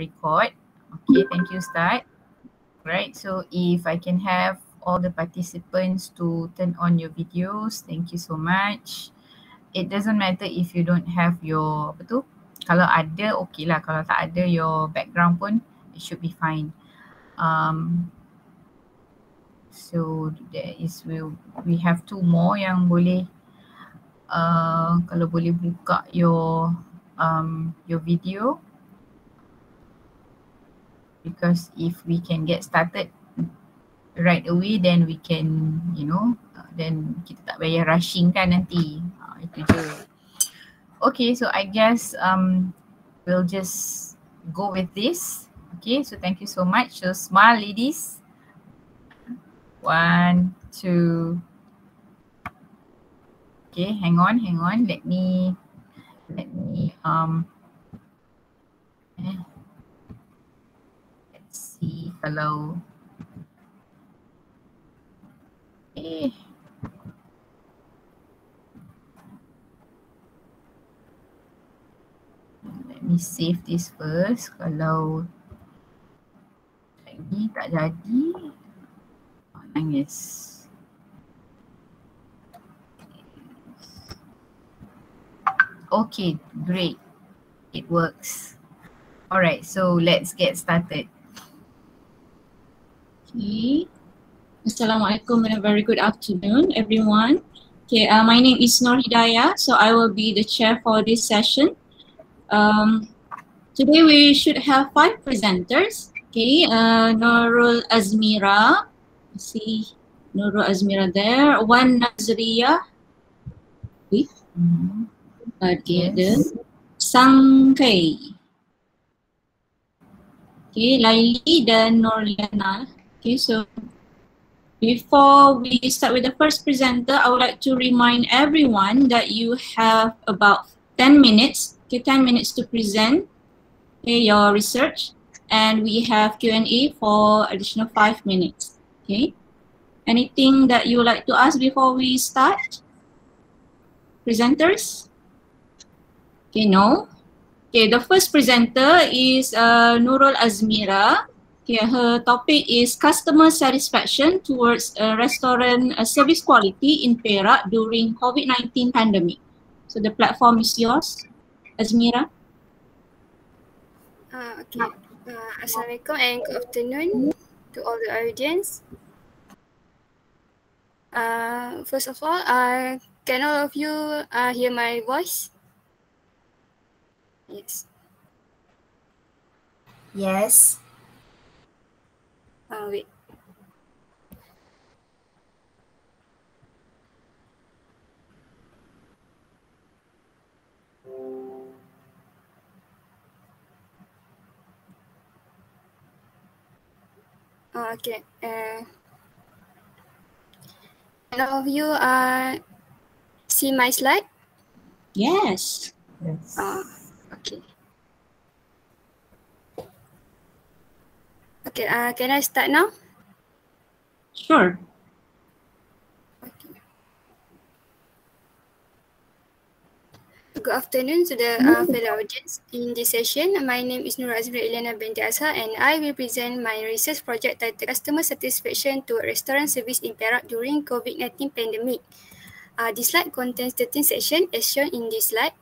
record. Okay, thank you, start. Right, so if I can have all the participants to turn on your videos, thank you so much. It doesn't matter if you don't have your, apa tu? Kalau ada, okay lah. Kalau tak ada your background pun, it should be fine. Um, so there is, we, we have two more yang boleh, uh, kalau boleh buka your, um, your video because if we can get started right away then we can you know uh, then kita tak payah rushing kan nanti. Uh, itu je. Okay so i guess um we'll just go with this. Okay so thank you so much. So smile ladies. One two. Okay hang on hang on. Let me let me um eh, see kalau eh. Let me save this first. Kalau lagi tak jadi. Oh, nangis. Okay great. It works. All right so let's get started Okay. Assalamualaikum and a very good afternoon, everyone. Okay, uh, my name is Nur Hidayah, so I will be the chair for this session. Um, today we should have five presenters. Okay, uh, Nurul Azmira, Let's see Nurul Azmira there, Wan Nazria, okay, mm-hmm. okay, yes. Sangkai. Okay, Laili dan Nurliana. Okay, so before we start with the first presenter, I would like to remind everyone that you have about 10 minutes, okay, 10 minutes to present okay, your research and we have Q&A for additional five minutes, okay? Anything that you would like to ask before we start? Presenters? Okay, no. Okay, the first presenter is uh, Nurul Azmira. Okay, her topic is customer satisfaction towards a restaurant uh, service quality in Perak during COVID-19 pandemic. So the platform is yours, Azmira. Uh, okay. Uh, Assalamualaikum and good afternoon to all the audience. Uh, first of all, uh, can all of you uh, hear my voice? Yes. Yes. Uh, wait. Okay. Uh, can all of you uh, see my slide? Yes. yes. Uh, okay. Okay, uh, can I start now? Sure. Okay. Good afternoon to the uh, fellow audience. In this session, my name is Nur Azmir Elena binti Asa and I will present my research project titled Customer Satisfaction to Restaurant Service in Perak during COVID-19 pandemic. Uh, this slide contains 13 sections as shown in this slide.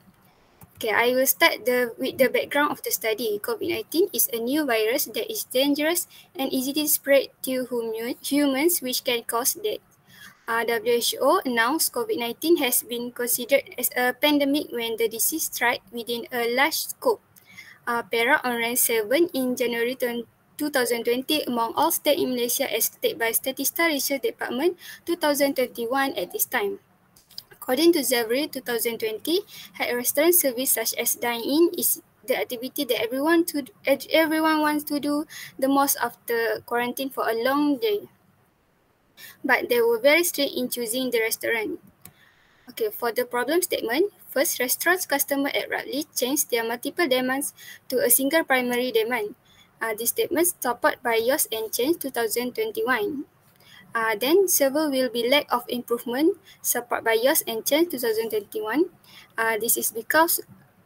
Okay, I will start the with the background of the study. COVID-19 is a new virus that is dangerous and easily spread to hum humans which can cause death. Uh, WHO announced COVID-19 has been considered as a pandemic when the disease struck within a large scope. Uh, Perak on rank 7 in January 2020 among all states in Malaysia as stated by Statista Research Department 2021 at this time. According to Xavier 2020, had restaurant service such as dine-in is the activity that everyone to everyone wants to do the most after quarantine for a long day. But they were very strict in choosing the restaurant. Okay, for the problem statement, first restaurants customer abruptly changed their multiple demands to a single primary demand. Uh, this statement supported by Yost and Change 2021. Uh, then server will be lack of improvement support by Yost and Chen 2021. Uh, this is because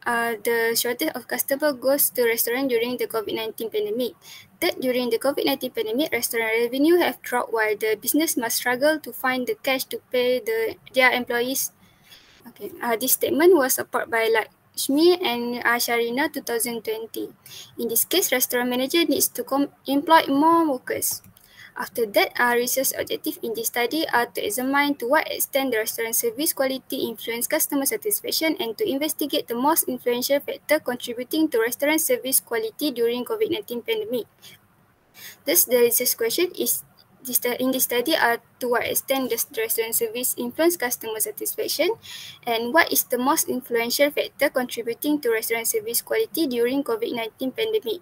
uh, the shortage of customer goes to restaurant during the COVID-19 pandemic. That during the COVID-19 pandemic, restaurant revenue have dropped while the business must struggle to find the cash to pay the their employees. Okay, uh, this statement was supported by like Shmi and Asharina 2020. In this case, restaurant manager needs to employ more workers. After that, our research objective in this study are to examine to what extent the restaurant service quality influence customer satisfaction and to investigate the most influential factor contributing to restaurant service quality during COVID-19 pandemic. Thus, the research question is in this study are to what extent does restaurant service influence customer satisfaction and what is the most influential factor contributing to restaurant service quality during COVID-19 pandemic.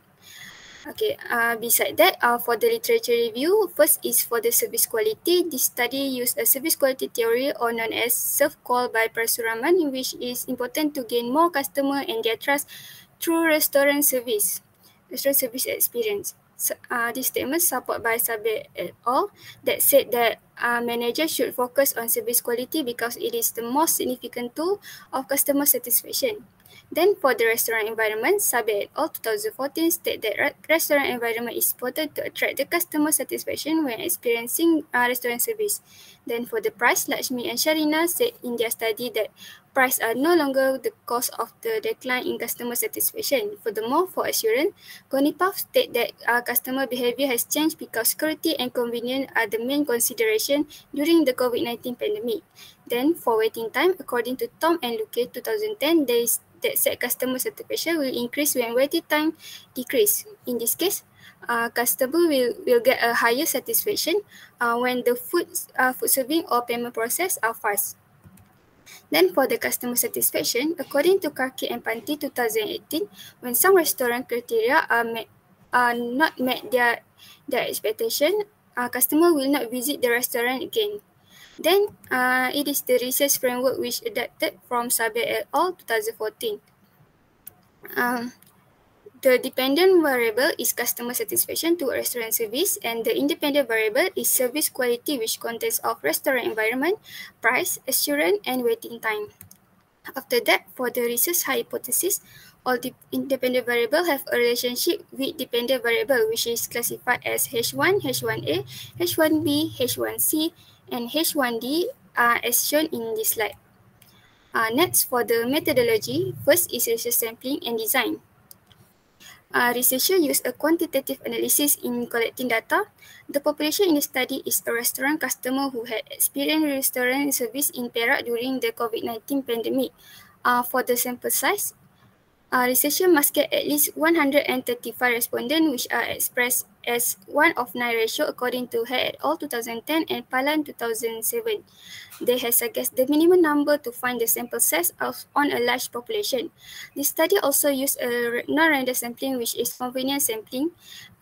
Okay, uh, beside that, uh, for the literature review, first is for the service quality. This study used a service quality theory or known as serve call by Parasuraman in which is important to gain more customer and their trust through restaurant service, restaurant service experience. So, uh, this statement supported by Sabir et al. that said that uh, managers should focus on service quality because it is the most significant tool of customer satisfaction. Then for the restaurant environment, Sabir et al. 2014 state that restaurant environment is important to attract the customer satisfaction when experiencing uh, restaurant service. Then for the price, Lakshmi and Sharina said in their study that price are no longer the cause of the decline in customer satisfaction. Furthermore, for assurance, Gonipaf state that uh, customer behavior has changed because security and convenience are the main consideration during the COVID-19 pandemic. Then for waiting time, according to Tom and Luque 2010, there is that said customer satisfaction will increase when waiting time decrease. In this case, uh, customer will, will get a higher satisfaction uh, when the food, uh, food serving or payment process are fast. Then for the customer satisfaction, according to Karki and Panti 2018, when some restaurant criteria are met, are not met their their expectation, uh, customer will not visit the restaurant again. Then uh, it is the research framework which adapted from Sabir et al. 2014. Um, the dependent variable is customer satisfaction to restaurant service and the independent variable is service quality which contains of restaurant environment, price, assurance and waiting time. After that, for the research hypothesis, all the independent variable have a relationship with dependent variable which is classified as H1, H1A, H1B, H1C, and H1D are as shown in this slide. Uh, next, for the methodology, first is research sampling and design. Uh, researcher use a quantitative analysis in collecting data. The population in the study is a restaurant customer who had experienced restaurant service in Perak during the COVID-19 pandemic. Uh, for the sample size, uh, researcher must get at least 135 respondents which are expressed as 1 of 9 ratio according to Hair et al. 2010 and Pallant 2007. They have suggested the minimum number to find the sample size of on a large population. This study also used a non-random sampling which is convenient sampling.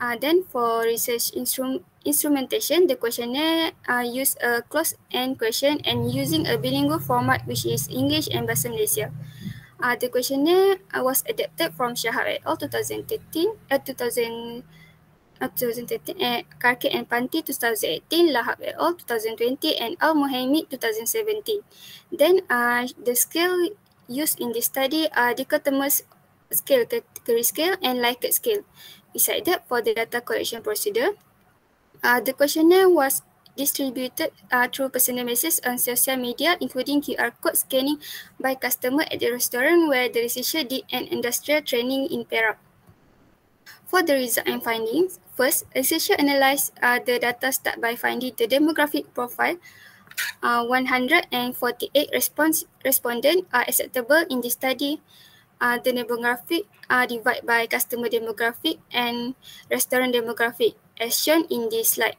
Uh, then for research instrum instrumentation, the questionnaire uh, use a closed-end question and using a bilingual format which is English and Bahasa Malaysia. Uh, the questionnaire uh, was adapted from Shahab et al. 2013, uh, 2000, uh, 2013 uh, Karki and Panti 2018, Lahab et al. 2020, and Al Muhammad 2017. Then uh, the scale used in this study are dichotomous scale, category scale, and Likert scale. Besides that, for the data collection procedure, uh, the questionnaire was distributed uh, through personal messages on social media, including QR code scanning by customer at the restaurant where the researcher did an industrial training in Perak. For the result and findings, first, researcher analyzed uh, the data start by finding the demographic profile. Uh, 148 response respondents are acceptable in the study. Uh, the demographic are divided by customer demographic and restaurant demographic as shown in this slide.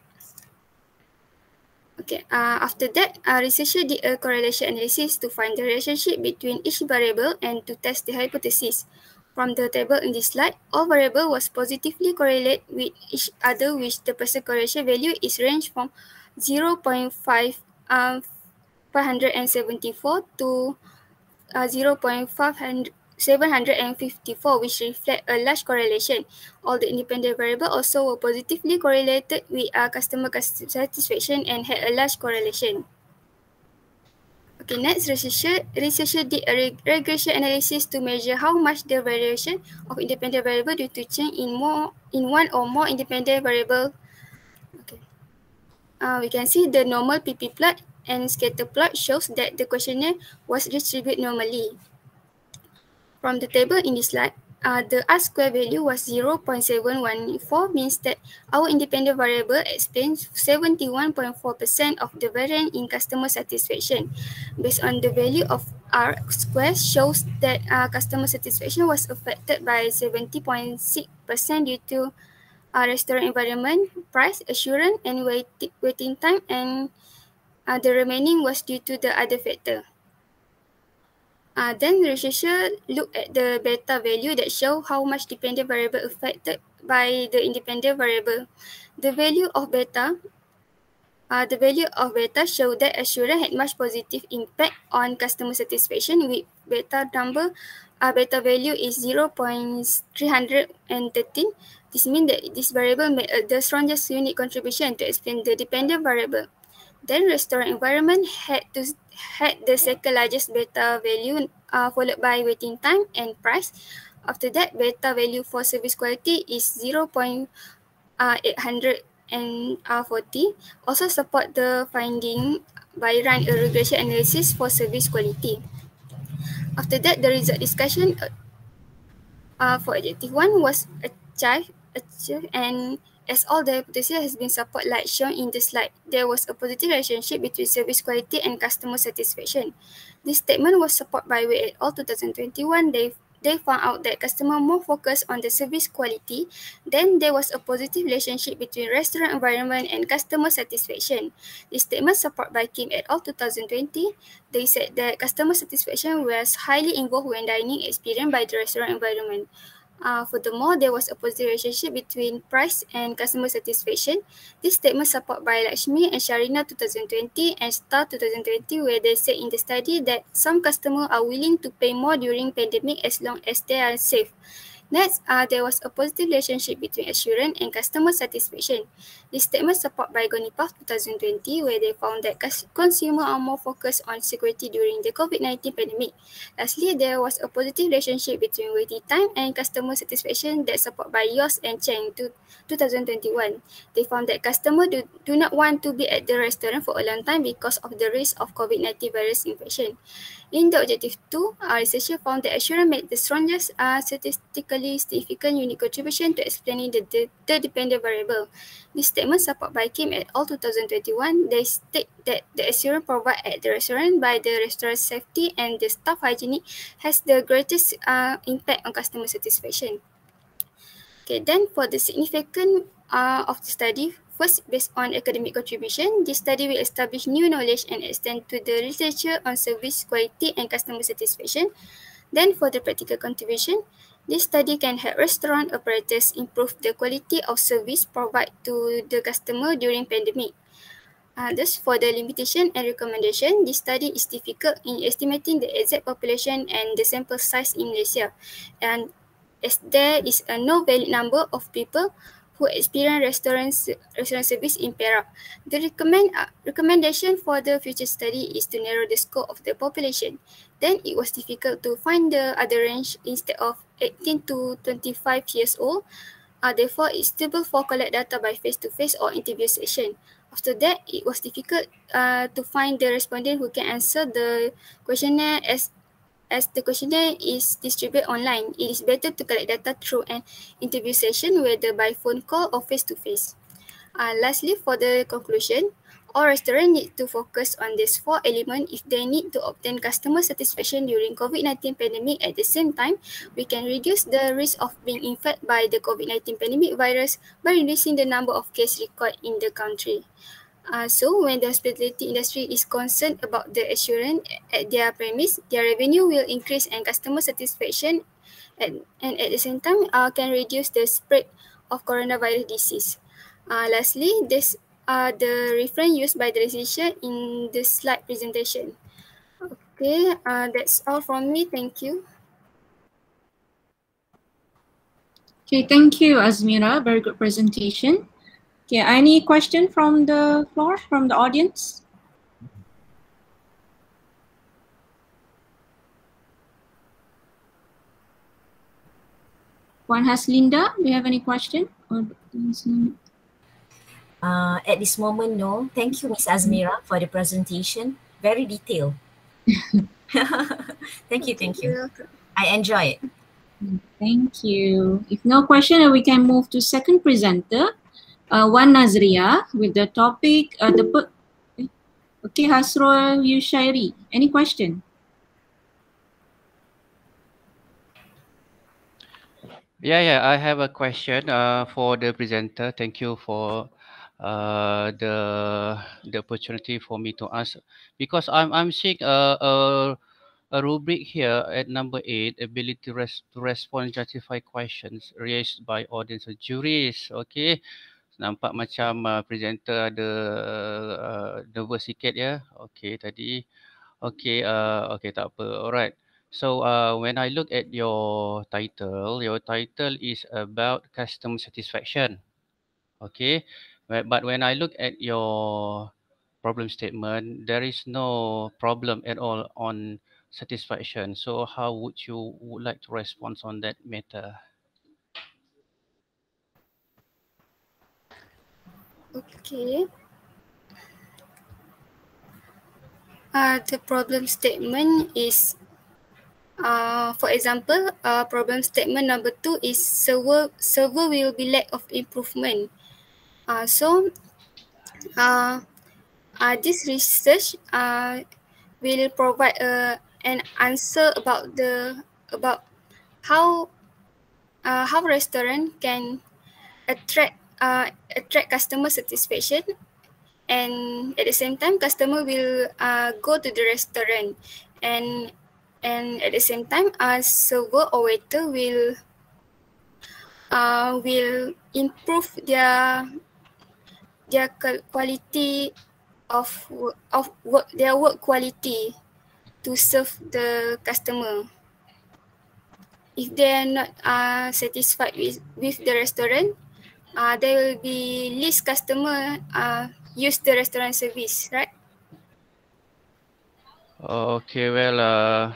Okay, uh, after that, uh, researcher did a correlation analysis to find the relationship between each variable and to test the hypothesis. From the table in this slide, all variable was positively correlated with each other which the percent correlation value is ranged from 0.5 um, 574 to uh, 0.500 754 which reflect a large correlation. All the independent variables also were positively correlated with our customer satisfaction and had a large correlation. Okay, next researcher, researcher did a regression analysis to measure how much the variation of independent variable due to change in more in one or more independent variable. Okay. Uh, we can see the normal PP plot and scatter plot shows that the questionnaire was distributed normally. From the table in this slide, uh, the R square value was 0.714 means that our independent variable explains 71.4% of the variance in customer satisfaction. Based on the value of R square shows that uh, customer satisfaction was affected by 70.6% due to uh, restaurant environment, price, assurance and wait waiting time and uh, the remaining was due to the other factor. Uh, then the researcher look at the beta value that show how much dependent variable affected by the independent variable. The value of beta, uh, the value of beta show that assurance had much positive impact on customer satisfaction with beta number, uh, beta value is 0.313. This means that this variable made uh, the strongest unique contribution to explain the dependent variable. Then restaurant environment had to had the second largest beta value uh, followed by waiting time and price. After that, beta value for service quality is 0. Uh, 840. Also support the finding by run a regression analysis for service quality. After that, the result discussion uh, for adjective 1 was achieved, achieved and as all the hypothesis has been supported like shown in the slide, there was a positive relationship between service quality and customer satisfaction. This statement was supported by Wei et al. 2021. They, they found out that customer more focused on the service quality, then there was a positive relationship between restaurant environment and customer satisfaction. This statement supported by Kim et al. 2020. They said that customer satisfaction was highly involved when dining experienced by the restaurant environment. Uh, furthermore, there was a positive relationship between price and customer satisfaction. This statement supported by Lakshmi and Sharina 2020 and Star 2020 where they said in the study that some customers are willing to pay more during pandemic as long as they are safe. Next, uh, there was a positive relationship between assurance and customer satisfaction. This statement supported by Gonipath 2020 where they found that consumers are more focused on security during the COVID-19 pandemic. Lastly, there was a positive relationship between waiting time and customer satisfaction that supported by Yos and Cheng to 2021. They found that customers do, do not want to be at the restaurant for a long time because of the risk of COVID-19 virus infection. In the objective 2, our researcher found that assurance made the strongest uh, statistically significant unique contribution to explaining the, the dependent variable. This statement supported by Kim et al. 2021. They state that the assurance provided at the restaurant by the restaurant safety and the staff hygiene has the greatest uh, impact on customer satisfaction. Okay, then for the significance uh, of the study, First, based on academic contribution, this study will establish new knowledge and extend to the literature on service quality and customer satisfaction. Then, for the practical contribution, this study can help restaurant operators improve the quality of service provided to the customer during pandemic. Uh, thus, for the limitation and recommendation, this study is difficult in estimating the exact population and the sample size in Malaysia. And as there is a no valid number of people who experience restaurant, restaurant service in Perak. The recommend, uh, recommendation for the future study is to narrow the scope of the population. Then it was difficult to find the other range instead of 18 to 25 years old. Uh, therefore, it's suitable for collect data by face-to-face -face or interview session. After that, it was difficult uh, to find the respondent who can answer the questionnaire as as the questionnaire is distributed online, it is better to collect data through an interview session, whether by phone call or face-to-face. Uh, lastly, for the conclusion, all restaurants need to focus on these four elements if they need to obtain customer satisfaction during COVID-19 pandemic. At the same time, we can reduce the risk of being infected by the COVID-19 pandemic virus by reducing the number of cases recorded in the country. Uh, so when the hospitality industry is concerned about the assurance at their premise, their revenue will increase and customer satisfaction and, and at the same time uh, can reduce the spread of coronavirus disease. Uh, lastly, this are the reference used by the researcher in the slide presentation. Okay, uh, that's all from me. Thank you. Okay, thank you, Azmira. Very good presentation. Okay, any question from the floor, from the audience? One has Linda. Do you have any question? Uh, at this moment, no. Thank you, Ms. Azmira, for the presentation. Very detailed. thank you, thank you. I enjoy it. Thank you. If no question, we can move to second presenter uh, Wan Nazria, with the topic, uh, the book. Okay, Hasrul Yushairi. Any question? Yeah, yeah, I have a question uh, for the presenter. Thank you for uh, the the opportunity for me to ask because I'm I'm seeing a, a a rubric here at number eight, ability res to respond justify questions raised by audience or juries. Okay, nampak macam uh, presenter ada uh, nervous sikit ya. Okay tadi. Okay, uh, okay tak apa. Alright. So uh, when I look at your title, your title is about customer satisfaction. Okay, but when I look at your problem statement, there is no problem at all on satisfaction. So how would you would like to respond on that matter? Okay. Uh, the problem statement is Uh, for example, uh, problem statement number two is server server will be lack of improvement. Uh, so, uh, uh, this research uh, will provide uh, an answer about the about how uh, how restaurant can attract uh, attract customer satisfaction and at the same time customer will uh, go to the restaurant. And and at the same time a server or waiter will uh, will improve their their quality of of work their work quality to serve the customer. If they are not uh, satisfied with, with the restaurant uh, there will be least customer uh, use the restaurant service right okay well uh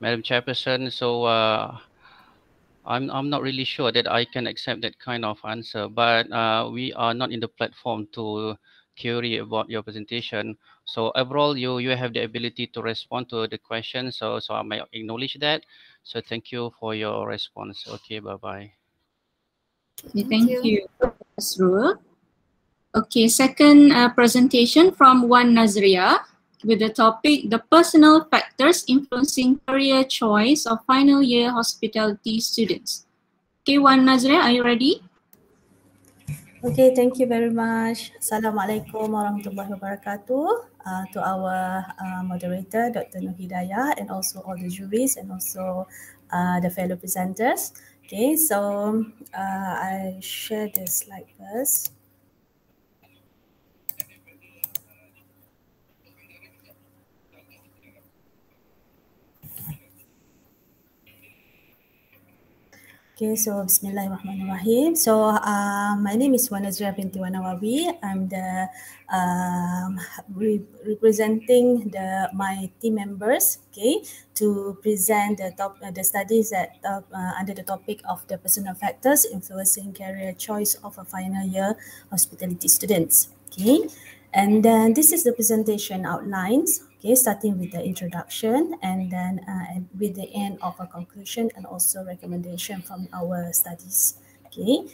Madam Chairperson. So uh, I'm I'm not really sure that I can accept that kind of answer, but uh, we are not in the platform to query about your presentation. So overall, you you have the ability to respond to the question. So so I may acknowledge that. So thank you for your response. Okay, bye bye. Thank, thank you, you. Okay, second uh, presentation from Wan Nazria with the topic The Personal Factors Influencing Career Choice of Final Year Hospitality Students. Okay, Wan Nazria, are you ready? Okay, thank you very much. Assalamualaikum warahmatullahi wabarakatuh. Uh, to our uh, moderator, Dr. Nur Hidayah, and also all the juries and also uh, the fellow presenters. Okay, so uh, I share the slide first. Okay, so Bismillahirrahmanirrahim. So uh, my name is Wanazria binti Wanawawi. I'm the um, re representing the my team members. Okay, to present the top uh, the studies that uh, under the topic of the personal factors influencing career choice of a final year hospitality students. Okay, and then this is the presentation outlines okay starting with the introduction and then uh, with the end of a conclusion and also recommendation from our studies. Okay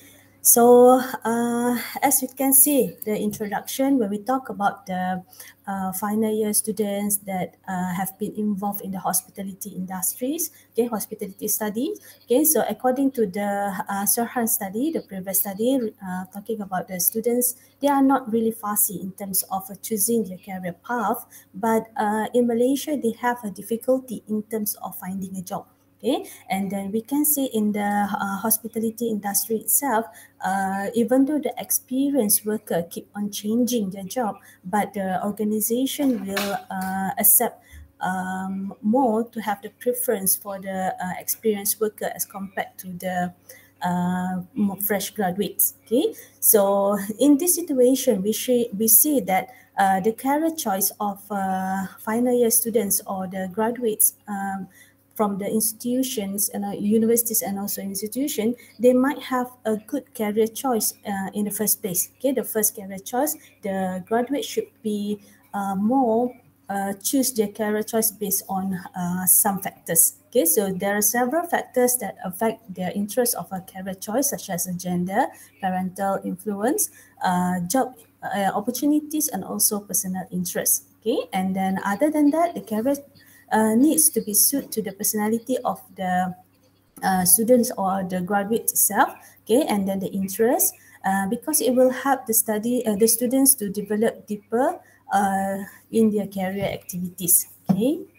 so uh, as we can see the introduction when we talk about the uh, final year students that uh, have been involved in the hospitality industries, okay, hospitality studies. Okay, so according to the uh, Surhan study, the previous study, uh, talking about the students, they are not really fussy in terms of choosing their career path, but uh, in Malaysia, they have a difficulty in terms of finding a job okay and then we can see in the uh, hospitality industry itself uh, even though the experienced worker keep on changing their job but the organization will uh, accept um, more to have the preference for the uh, experienced worker as compared to the uh, fresh graduates. Okay, so in this situation, we see we see that uh, the career choice of uh, final year students or the graduates um, from the institutions and uh, universities and also institution, they might have a good career choice uh, in the first place. Okay, the first career choice, the graduate should be uh, more uh, choose their career choice based on uh, some factors. Okay, so there are several factors that affect their interest of a career choice, such as gender, parental influence, uh, job opportunities, and also personal interests. Okay, and then other than that, the career uh, needs to be suited to the personality of the uh, students or the graduate itself. Okay, and then the interest, uh, because it will help the study uh, the students to develop deeper uh, in their career activities. Okay.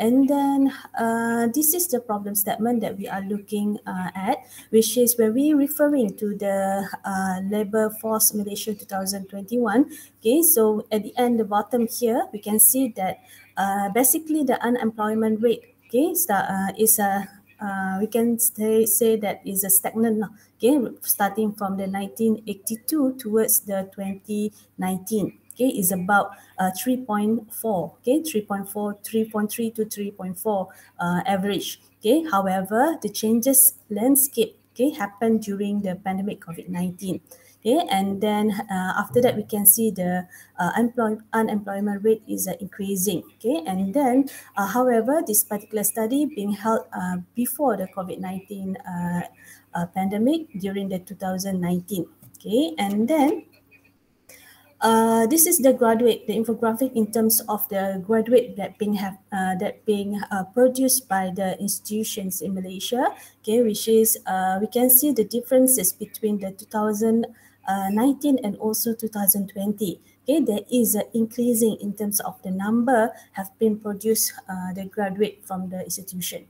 And then uh, this is the problem statement that we are looking uh, at, which is where we referring to the uh, Labour Force Malaysia 2021. Okay, so at the end, the bottom here, we can see that uh, basically the unemployment rate, okay, start, uh, is a uh, we can say, say that is a stagnant okay starting from the 1982 towards the 2019 okay, is about uh, 3.4, okay, 3.4, 3.3 to 3.4 uh, average. Okay, however, the changes landscape okay happened during the pandemic COVID-19. Okay, and then uh, after that, we can see the uh, employ- unemployment rate is uh, increasing. Okay, and then, uh, however, this particular study being held uh, before the COVID 19 uh, uh, pandemic during the 2019. Okay, and then uh, this is the graduate, the infographic in terms of the graduate that being have uh, that being uh, produced by the institutions in Malaysia. Okay, which is uh, we can see the differences between the 2019 and also 2020. Okay, there is an increasing in terms of the number have been produced uh, the graduate from the institution.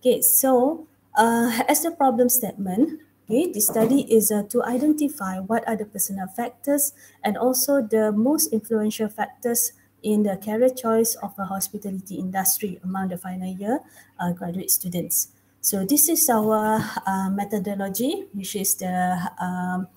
Okay, so uh, as the problem statement, Okay, this study is uh, to identify what are the personal factors and also the most influential factors in the career choice of a hospitality industry among the final year uh, graduate students. So this is our uh, methodology, which is the um,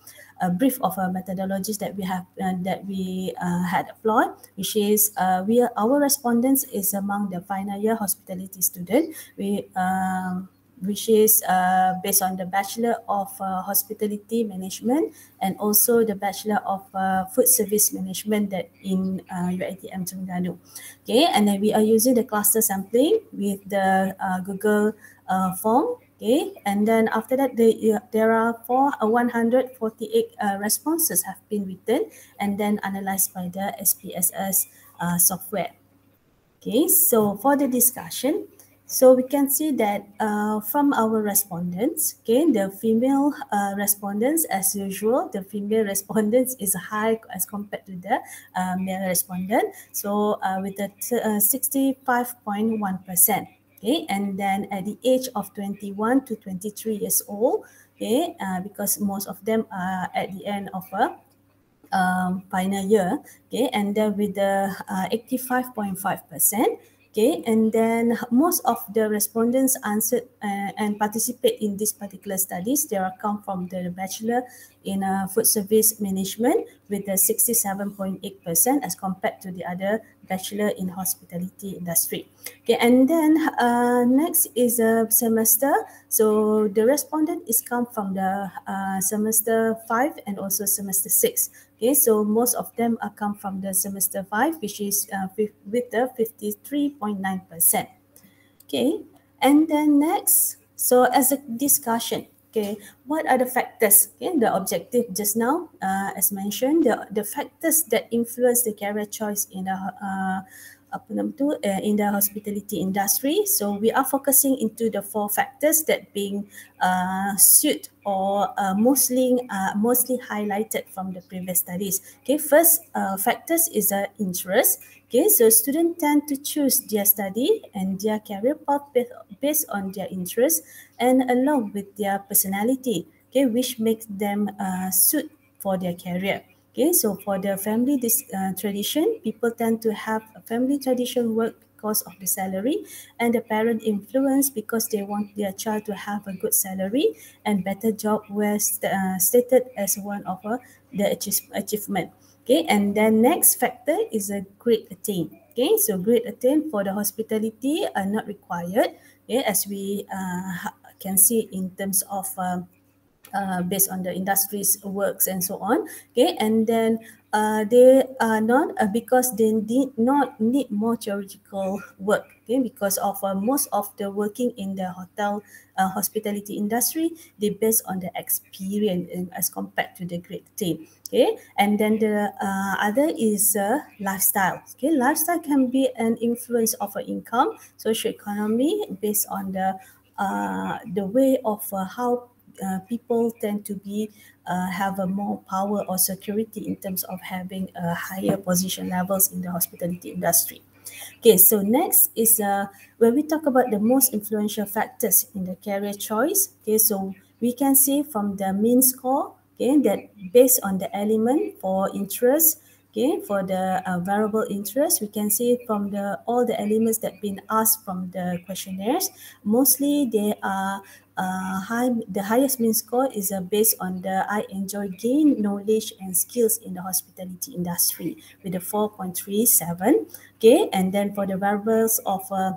brief of our methodologies that we have uh, that we uh, had applied, which is uh, we our respondents is among the final year hospitality student. We um, which is uh, based on the Bachelor of uh, Hospitality Management and also the Bachelor of uh, Food Service Management that in uh, UiTM Terengganu. Okay, and then we are using the cluster sampling with the uh, Google uh, form. Okay, and then after that, the, uh, there are four, uh, 148 uh, responses have been written and then analyzed by the SPSS uh, software. Okay, so for the discussion, so we can see that uh, from our respondents, okay, the female uh, respondents, as usual, the female respondents is high as compared to the uh, male respondent. So uh, with the 65.1%, okay, and then at the age of 21 to 23 years old, okay, uh, because most of them are at the end of a um, final year, okay, and then with the 85.5%, uh, Okay, and then most of the respondents answered uh, and participate in this particular studies. They are come from the bachelor in uh, food service management with the 67.8% as compared to the other bachelor in hospitality industry. Okay, and then uh, next is a semester. So the respondent is come from the uh, semester five and also semester six. Okay, so most of them are come from the semester five, which is uh, with the 53.9%. Okay, and then next, so as a discussion, okay, what are the factors? Okay, the objective just now, uh, as mentioned, the, the factors that influence the career choice in the uh, apa nama tu uh, in the hospitality industry. So we are focusing into the four factors that being uh, suit or uh, mostly uh, mostly highlighted from the previous studies. Okay first uh, factors is a uh, interest okay so students tend to choose their study and their career path based on their interests and along with their personality okay which makes them uh, suit for their career Okay, so for the family this uh, tradition, people tend to have a family tradition work because of the salary and the parent influence because they want their child to have a good salary and better job where st- uh, stated as one of uh, the achieve- achievement. Okay, and then next factor is a grade attain. Okay, so grade attain for the hospitality are not required Okay, as we uh, can see in terms of uh, uh, based on the industry's works and so on. Okay, and then uh, they are not uh, because they did not need more theoretical work. Okay, because of uh, most of the working in the hotel uh, hospitality industry, they based on the experience as compared to the grade team. Okay, and then the uh, other is lifestyle. Okay, lifestyle can be an influence of income, social economy based on the the way of how uh, people tend to be uh, have a more power or security in terms of having a higher position levels in the hospitality industry. Okay, so next is uh, when we talk about the most influential factors in the career choice. Okay, so we can see from the mean score, okay, that based on the element for interest, okay, for the uh, variable interest, we can see from the all the elements that been asked from the questionnaires, mostly they are uh, high, the highest mean score is uh, based on the I enjoy gain knowledge and skills in the hospitality industry with a 4.37. Okay, and then for the variables of uh,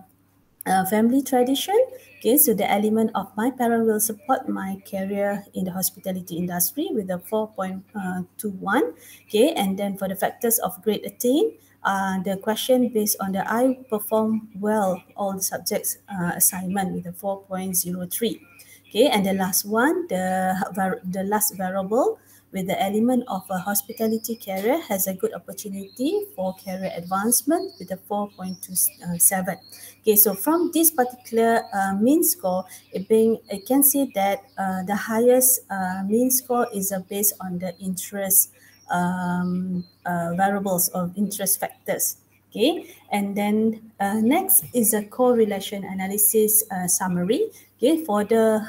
uh, family tradition, okay, so the element of my parent will support my career in the hospitality industry with a 4.21. Okay, and then for the factors of grade attain, uh, the question based on the I perform well all the subjects uh, assignment with a 4.03. Okay, and the last one, the, the last variable with the element of a hospitality career has a good opportunity for career advancement with a 4.27. Okay, so from this particular uh, mean score, it being, I can see that uh, the highest uh, mean score is uh, based on the interest um, uh, variables of interest factors. Okay, and then uh, next is a correlation analysis summary. Okay, for the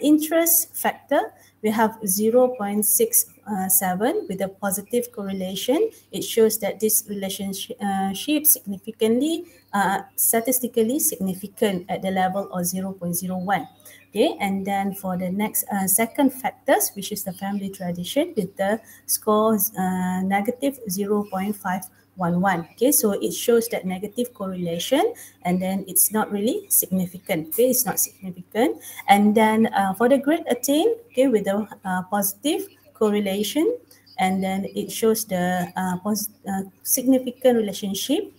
interest factor, we have 0.67 with a positive correlation. It shows that this relationship uh, significantly, uh, statistically significant at the level of 0.01. Okay, and then for the next uh, second factors, which is the family tradition with the scores uh, negative 0.5 one one. Okay so it shows that negative correlation and then it's not really significant. Okay it's not significant. And then uh, for the grade attain okay with the uh, positive correlation and then it shows the uh, uh, significant relationship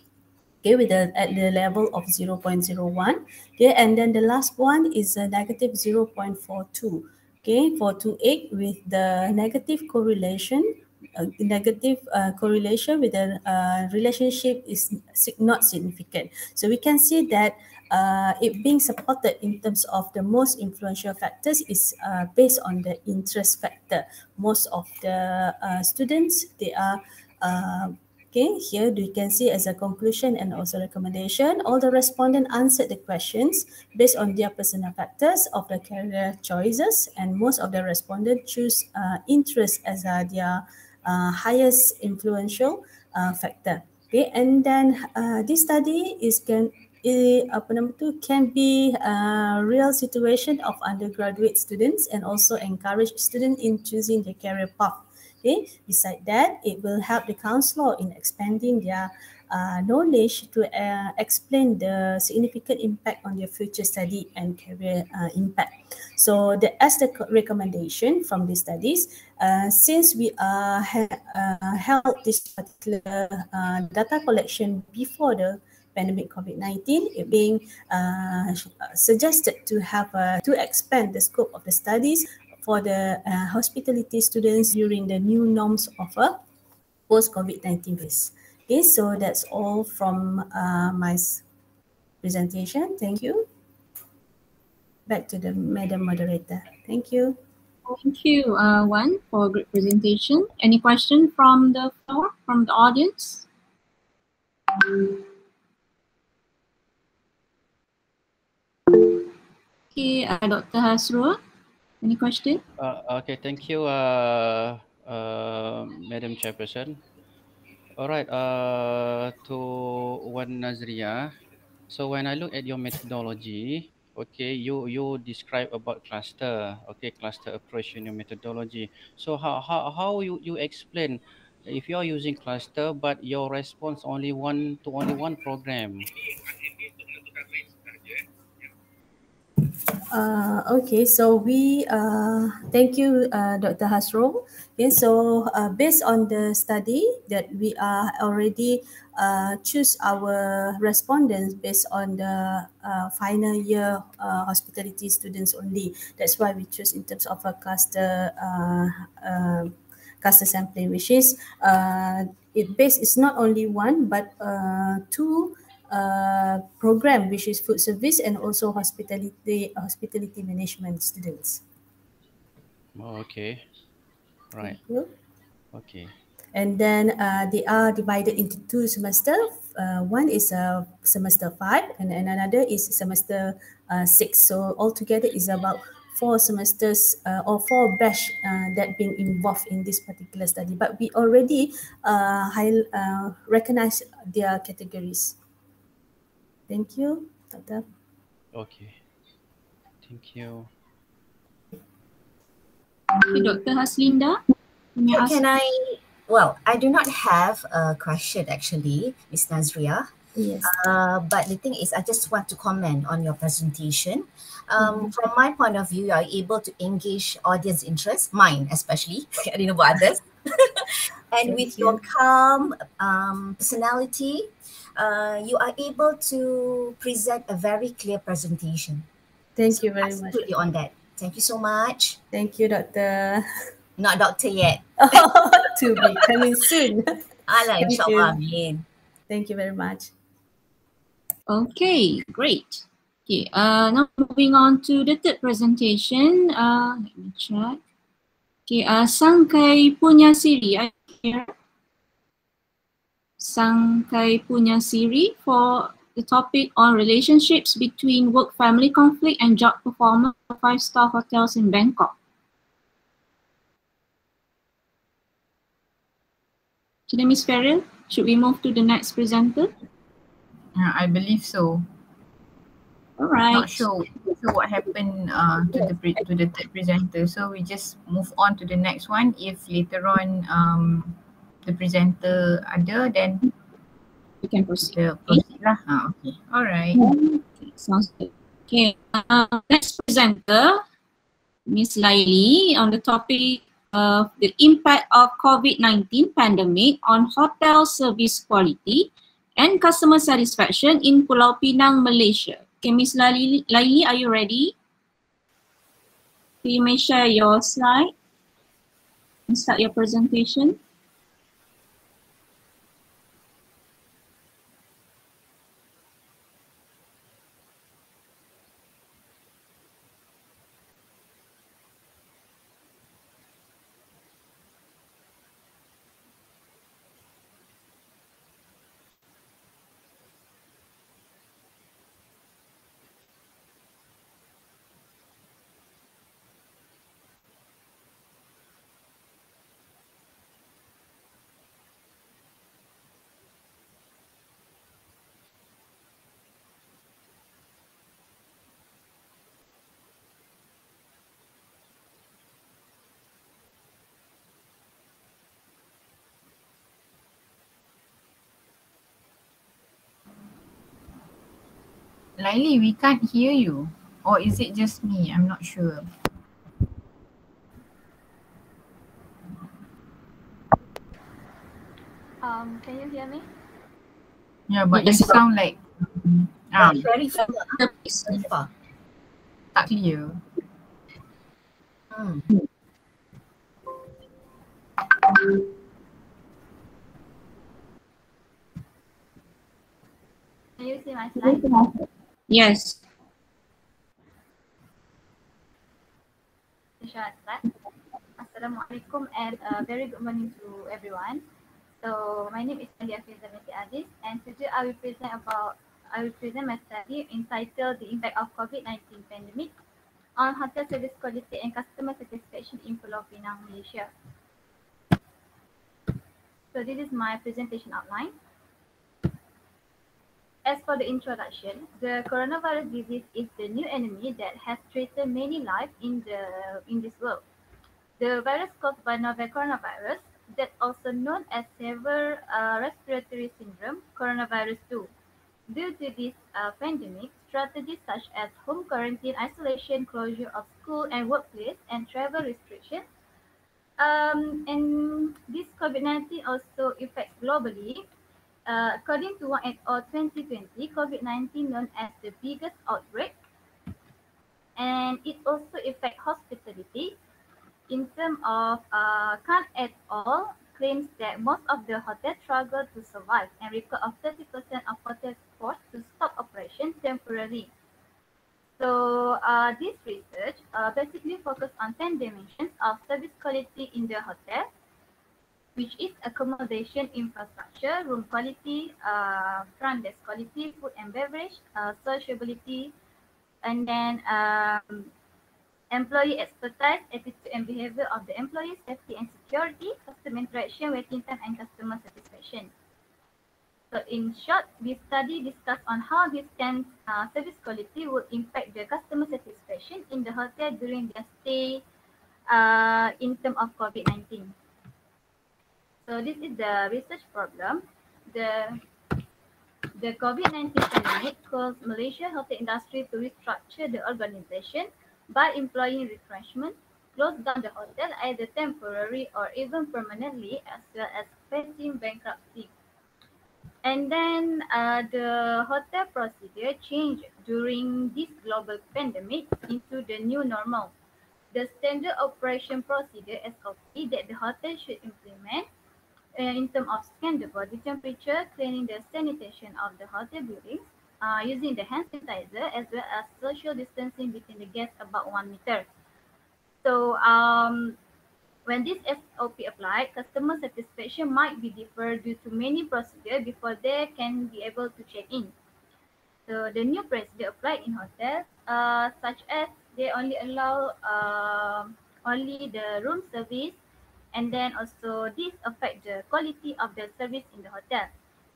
okay with the at the level of 0.01 okay and then the last one is a negative 0.42 okay 428 with the negative correlation a negative uh, correlation with the uh, relationship is not significant. So we can see that uh, it being supported in terms of the most influential factors is uh, based on the interest factor. Most of the uh, students, they are uh, Okay, here you can see as a conclusion and also recommendation, all the respondent answered the questions based on their personal factors of the career choices and most of the respondent choose uh, interest as uh, their uh, highest influential uh, factor. Okay, and then uh, this study is can uh, apa nama tu can be a uh, real situation of undergraduate students and also encourage students in choosing their career path. Okay, beside that, it will help the counselor in expanding their uh, knowledge to uh, explain the significant impact on their future study and career uh, impact. So the, as the recommendation from these studies, uh, since we ha- uh, held this particular uh, data collection before the pandemic COVID-19, it being uh, suggested to have to expand the scope of the studies for the uh, hospitality students during the new norms of a post-COVID-19 phase. Okay, so that's all from uh, my presentation. Thank you. Back to the Madam Moderator. Thank you. Thank you, uh, Wan, for a great presentation. Any question from the floor, from the audience? Okay, uh, Dr. Hasrul, any question? Uh, okay, thank you, uh, uh, Madam Chairperson. All right, uh, to Wan Nazria. So when I look at your methodology, okay you you describe about cluster okay cluster approach in your methodology so how how, how you, you explain if you're using cluster but your response only one to only one program Uh, okay, so we uh, thank you, uh, Dr. Hasro. Okay, so uh, based on the study that we are already uh, choose our respondents based on the uh, final year uh, hospitality students only. That's why we choose in terms of a cluster uh, uh, cluster sampling, which is uh, it based is not only one but uh, two uh, program which is food service and also hospitality hospitality management students. Oh, okay. Right. Okay. And then uh, they are divided into two semester. Uh, one is uh, semester five and, and another is semester uh, six. So altogether is about four semesters uh, or four batch uh, that been involved in this particular study. But we already uh, high, uh, recognize their categories. Thank you, Doctor. Okay. Thank you. Okay, Dr. Haslinda, may I ask Can I? Well, I do not have a question actually, Ms. Nazria. Yes. Uh, but the thing is, I just want to comment on your presentation. Um, From my point of view, you are able to engage audience interest, mine especially. I don't know about others. and Thank with your calm um, personality, uh, you are able to present a very clear presentation. Thank So you very much. salute you on that. Thank you so much. Thank you, Doctor. Not doctor yet. to be coming soon. Allah, Thank insyaAllah. you. Amin. Thank you very much. Okay, great. Okay, uh, now moving on to the third presentation. Uh, let me check. Okay, uh, Sangkai Punya Siri, are you here? Sangkai Punya Siri for the topic on relationships between work-family conflict and job performance for five-star hotels in Bangkok. Okay, Miss Farrell, should we move to the next presenter? Uh, I believe so. All right. Not sure, sure what happened uh, to the pre- to the third presenter. So we just move on to the next one. If later on um, the presenter ada, then We can proceed. kita proceed lah. Ah, okay. Alright. Okay, sounds good. Okay, uh, next presenter, Miss Laili, on the topic of the impact of COVID-19 pandemic on hotel service quality and customer satisfaction in Pulau Pinang, Malaysia. Okay, Miss Laili, Laili, are you ready? You may share your slide and start your presentation. Laili, we can't hear you. Or is it just me? I'm not sure. Um, can you hear me? Yeah, but you Yes. sound like ah, Very far. Very far. tak clear. Hmm. Can you see my slide? Yes. Assalamualaikum and uh, very good morning to everyone. So my name is Ali Afiza binti Aziz and today I will present about I will present my study entitled The Impact of COVID-19 Pandemic on Hotel Service Quality and Customer Satisfaction in Pulau Pinang, Malaysia. So this is my presentation outline. As for the introduction, the coronavirus disease is the new enemy that has threatened many lives in the in this world. The virus caused by novel coronavirus, that's also known as severe uh, respiratory syndrome, coronavirus 2, due to this uh, pandemic, strategies such as home quarantine, isolation, closure of school and workplace, and travel restrictions. Um, and this COVID-19 also affects globally. Uh, according to one et al. 2020, COVID-19 known as the biggest outbreak, and it also affects hospitality. In terms of uh, Khan et al. claims that most of the hotels struggle to survive and record of 30% of hotels forced to stop operation temporarily. So uh, this research uh, basically focused on 10 dimensions of service quality in the hotel, which is accommodation infrastructure, room quality, uh, front desk quality, food and beverage, uh, sociability, and then um, employee expertise, attitude and behavior of the employees, safety and security, customer interaction, waiting time, and customer satisfaction. So in short, this study discussed on how this 10 uh, service quality will impact the customer satisfaction in the hotel during their stay uh, in terms of COVID-19. So this is the research problem. The the COVID-19 pandemic caused Malaysia hotel industry to restructure the organization by employing retrenchment, close down the hotel either temporary or even permanently, as well as facing bankruptcy. And then uh, the hotel procedure changed during this global pandemic into the new normal. The standard operation procedure SOP that the hotel should implement in terms of scan the body temperature, cleaning the sanitation of the hotel buildings, uh, using the hand sanitizer as well as social distancing between the guests about one meter. So um, when this SOP applied, customer satisfaction might be deferred due to many procedures before they can be able to check in. So the new procedure applied in hotels, uh, such as they only allow uh, only the room service, and then also this affect the quality of the service in the hotel.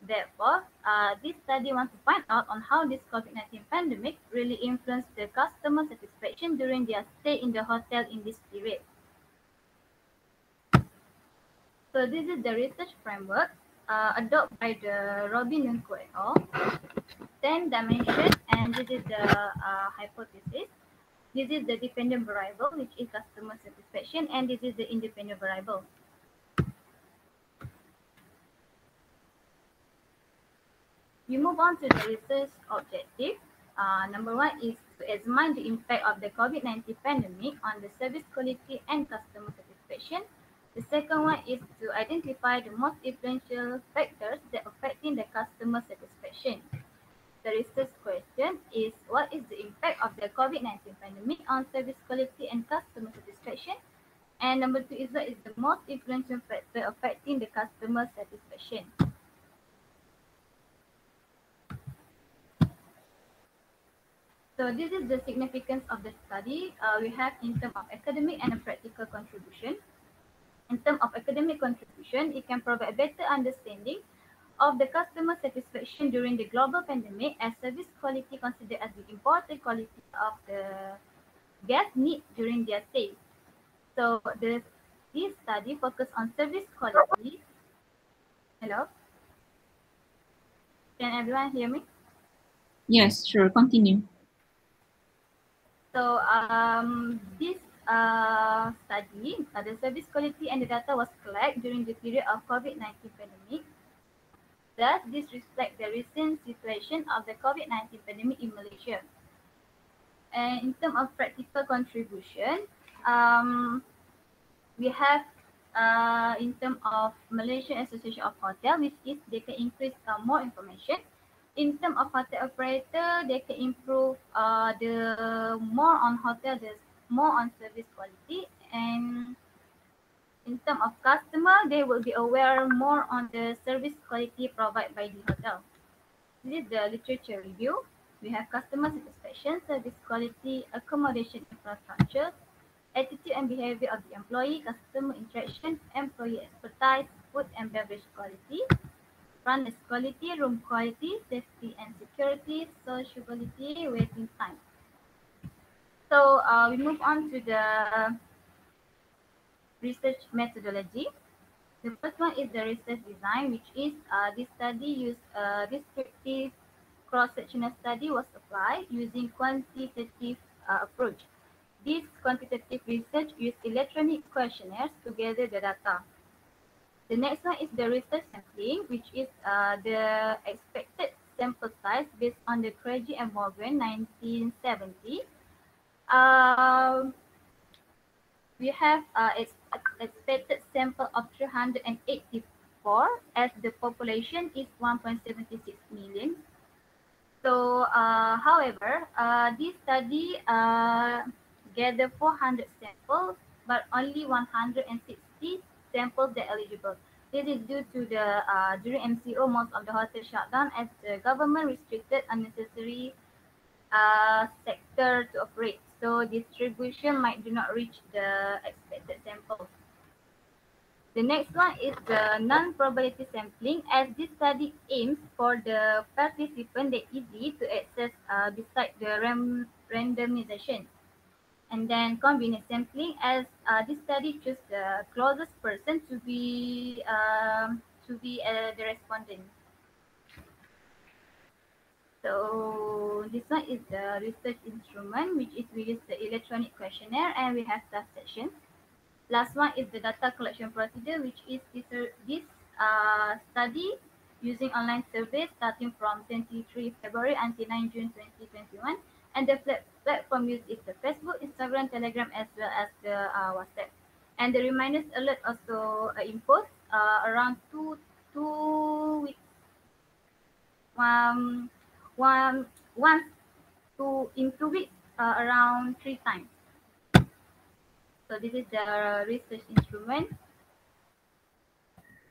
Therefore, uh, this study wants to find out on how this COVID-19 pandemic really influenced the customer satisfaction during their stay in the hotel in this period. So this is the research framework uh, adopted by the Robin Nunkoo et al. 10 dimensions and this is the uh, hypothesis. This is the dependent variable which is customer satisfaction and this is the independent variable. We move on to the research objective. Uh, number one is to examine the impact of the COVID-19 pandemic on the service quality and customer satisfaction. The second one is to identify the most influential factors that affecting the customer satisfaction. The research question is what is the impact of the COVID-19 pandemic on service quality and customer satisfaction? And number two is what is the most influential factor affecting the customer satisfaction? So this is the significance of the study. Uh, we have in terms of academic and a practical contribution. In terms of academic contribution, it can provide better understanding of the customer satisfaction during the global pandemic as service quality considered as the important quality of the guest need during their stay. So the, this study focused on service quality. Hello? Can everyone hear me? Yes, sure. Continue. So um, this uh, study, uh, the service quality and the data was collected during the period of COVID-19 pandemic. Thus, this reflects the recent situation of the COVID-19 pandemic in Malaysia. And in terms of practical contribution, um, we have uh, in terms of Malaysian Association of Hotel, which is they can increase uh, more information in terms of hotel operator, they can improve uh, the more on hotel, the more on service quality. And in terms of customer, they will be aware more on the service quality provided by the hotel. This is the literature review. We have customer satisfaction, service quality, accommodation infrastructure, attitude and behavior of the employee, customer interaction, employee expertise, food and beverage quality, desk quality, room quality, safety and security, sociability, waiting time. So uh, we move on to the research methodology. The first one is the research design, which is uh, this study used a descriptive cross-sectional study was applied using quantitative uh, approach. This quantitative research used electronic questionnaires to gather the data. The next one is the research sampling, which is uh, the expected sample size based on the Krejcie and Morgan 1970. Um, we have uh, expected sample of 384 as the population is 1.76 million. So, uh, however, uh, this study uh, gathered 400 samples, but only 160 samples that eligible. This is due to the uh, during MCO, most of the hotels shut down as the government restricted unnecessary uh, sector to operate. So distribution might do not reach the expected samples. The next one is the non-probability sampling as this study aims for the participant that easy to access uh, beside the ram randomization. And then convenience sampling as uh, this study choose the closest person to be um, to be uh, the respondent. So this one is the research instrument which is we use the electronic questionnaire and we have task sessions. Last one is the data collection procedure, which is this, this uh, study using online surveys starting from 23 February until 9 June 2021. And the platform used is the Facebook, Instagram, Telegram, as well as the uh, WhatsApp. And the reminders alert also uh, imposed uh, around two two weeks. Um, one once in two weeks uh, around three times. So this is the research instrument,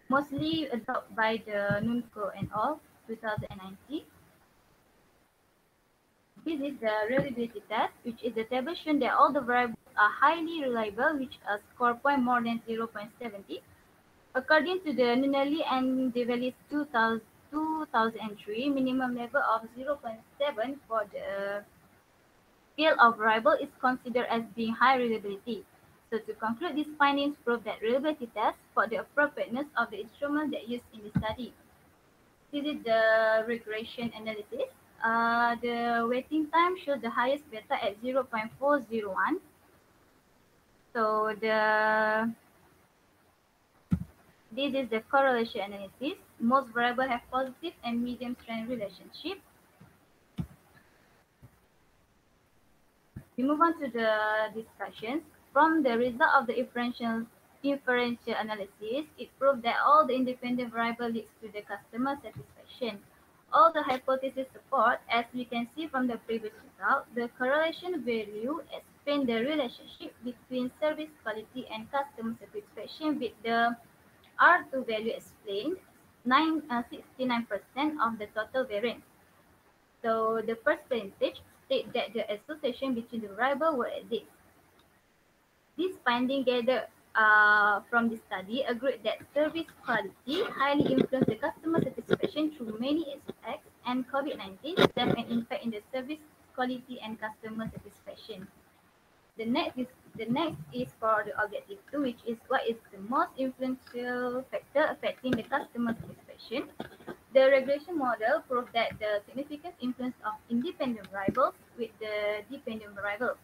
mostly adopted by the Nunkoo and all, 2019. This is the reliability test, which is the table showing that all the variables are highly reliable, which a score point more than 0.70. According to the Nunnally and values 2000, 2003, minimum level of 0.7 for the scale of variable is considered as being high reliability. So to conclude, these findings prove that reliability tests for the appropriateness of the instrument that used in the study. This is the regression analysis. Uh, the waiting time showed the highest beta at 0.401. So the this is the correlation analysis. Most variables have positive and medium strength relationship. We move on to the discussions. From the result of the inferential, inferential analysis, it proved that all the independent variables leads to the customer satisfaction. All the hypotheses support, as we can see from the previous result, the correlation value explain the relationship between service quality and customer satisfaction with the R2 value explained 9, uh, 69% of the total variance. So the first percentage state that the association between the variable were exist. This finding gathered uh, from the study agreed that service quality highly influenced the customer satisfaction through many aspects and COVID-19 left an impact in the service quality and customer satisfaction. The next is the next is for the objective two, which is what is the most influential factor affecting the customer satisfaction. The regression model proved that the significant influence of independent variables with the dependent variables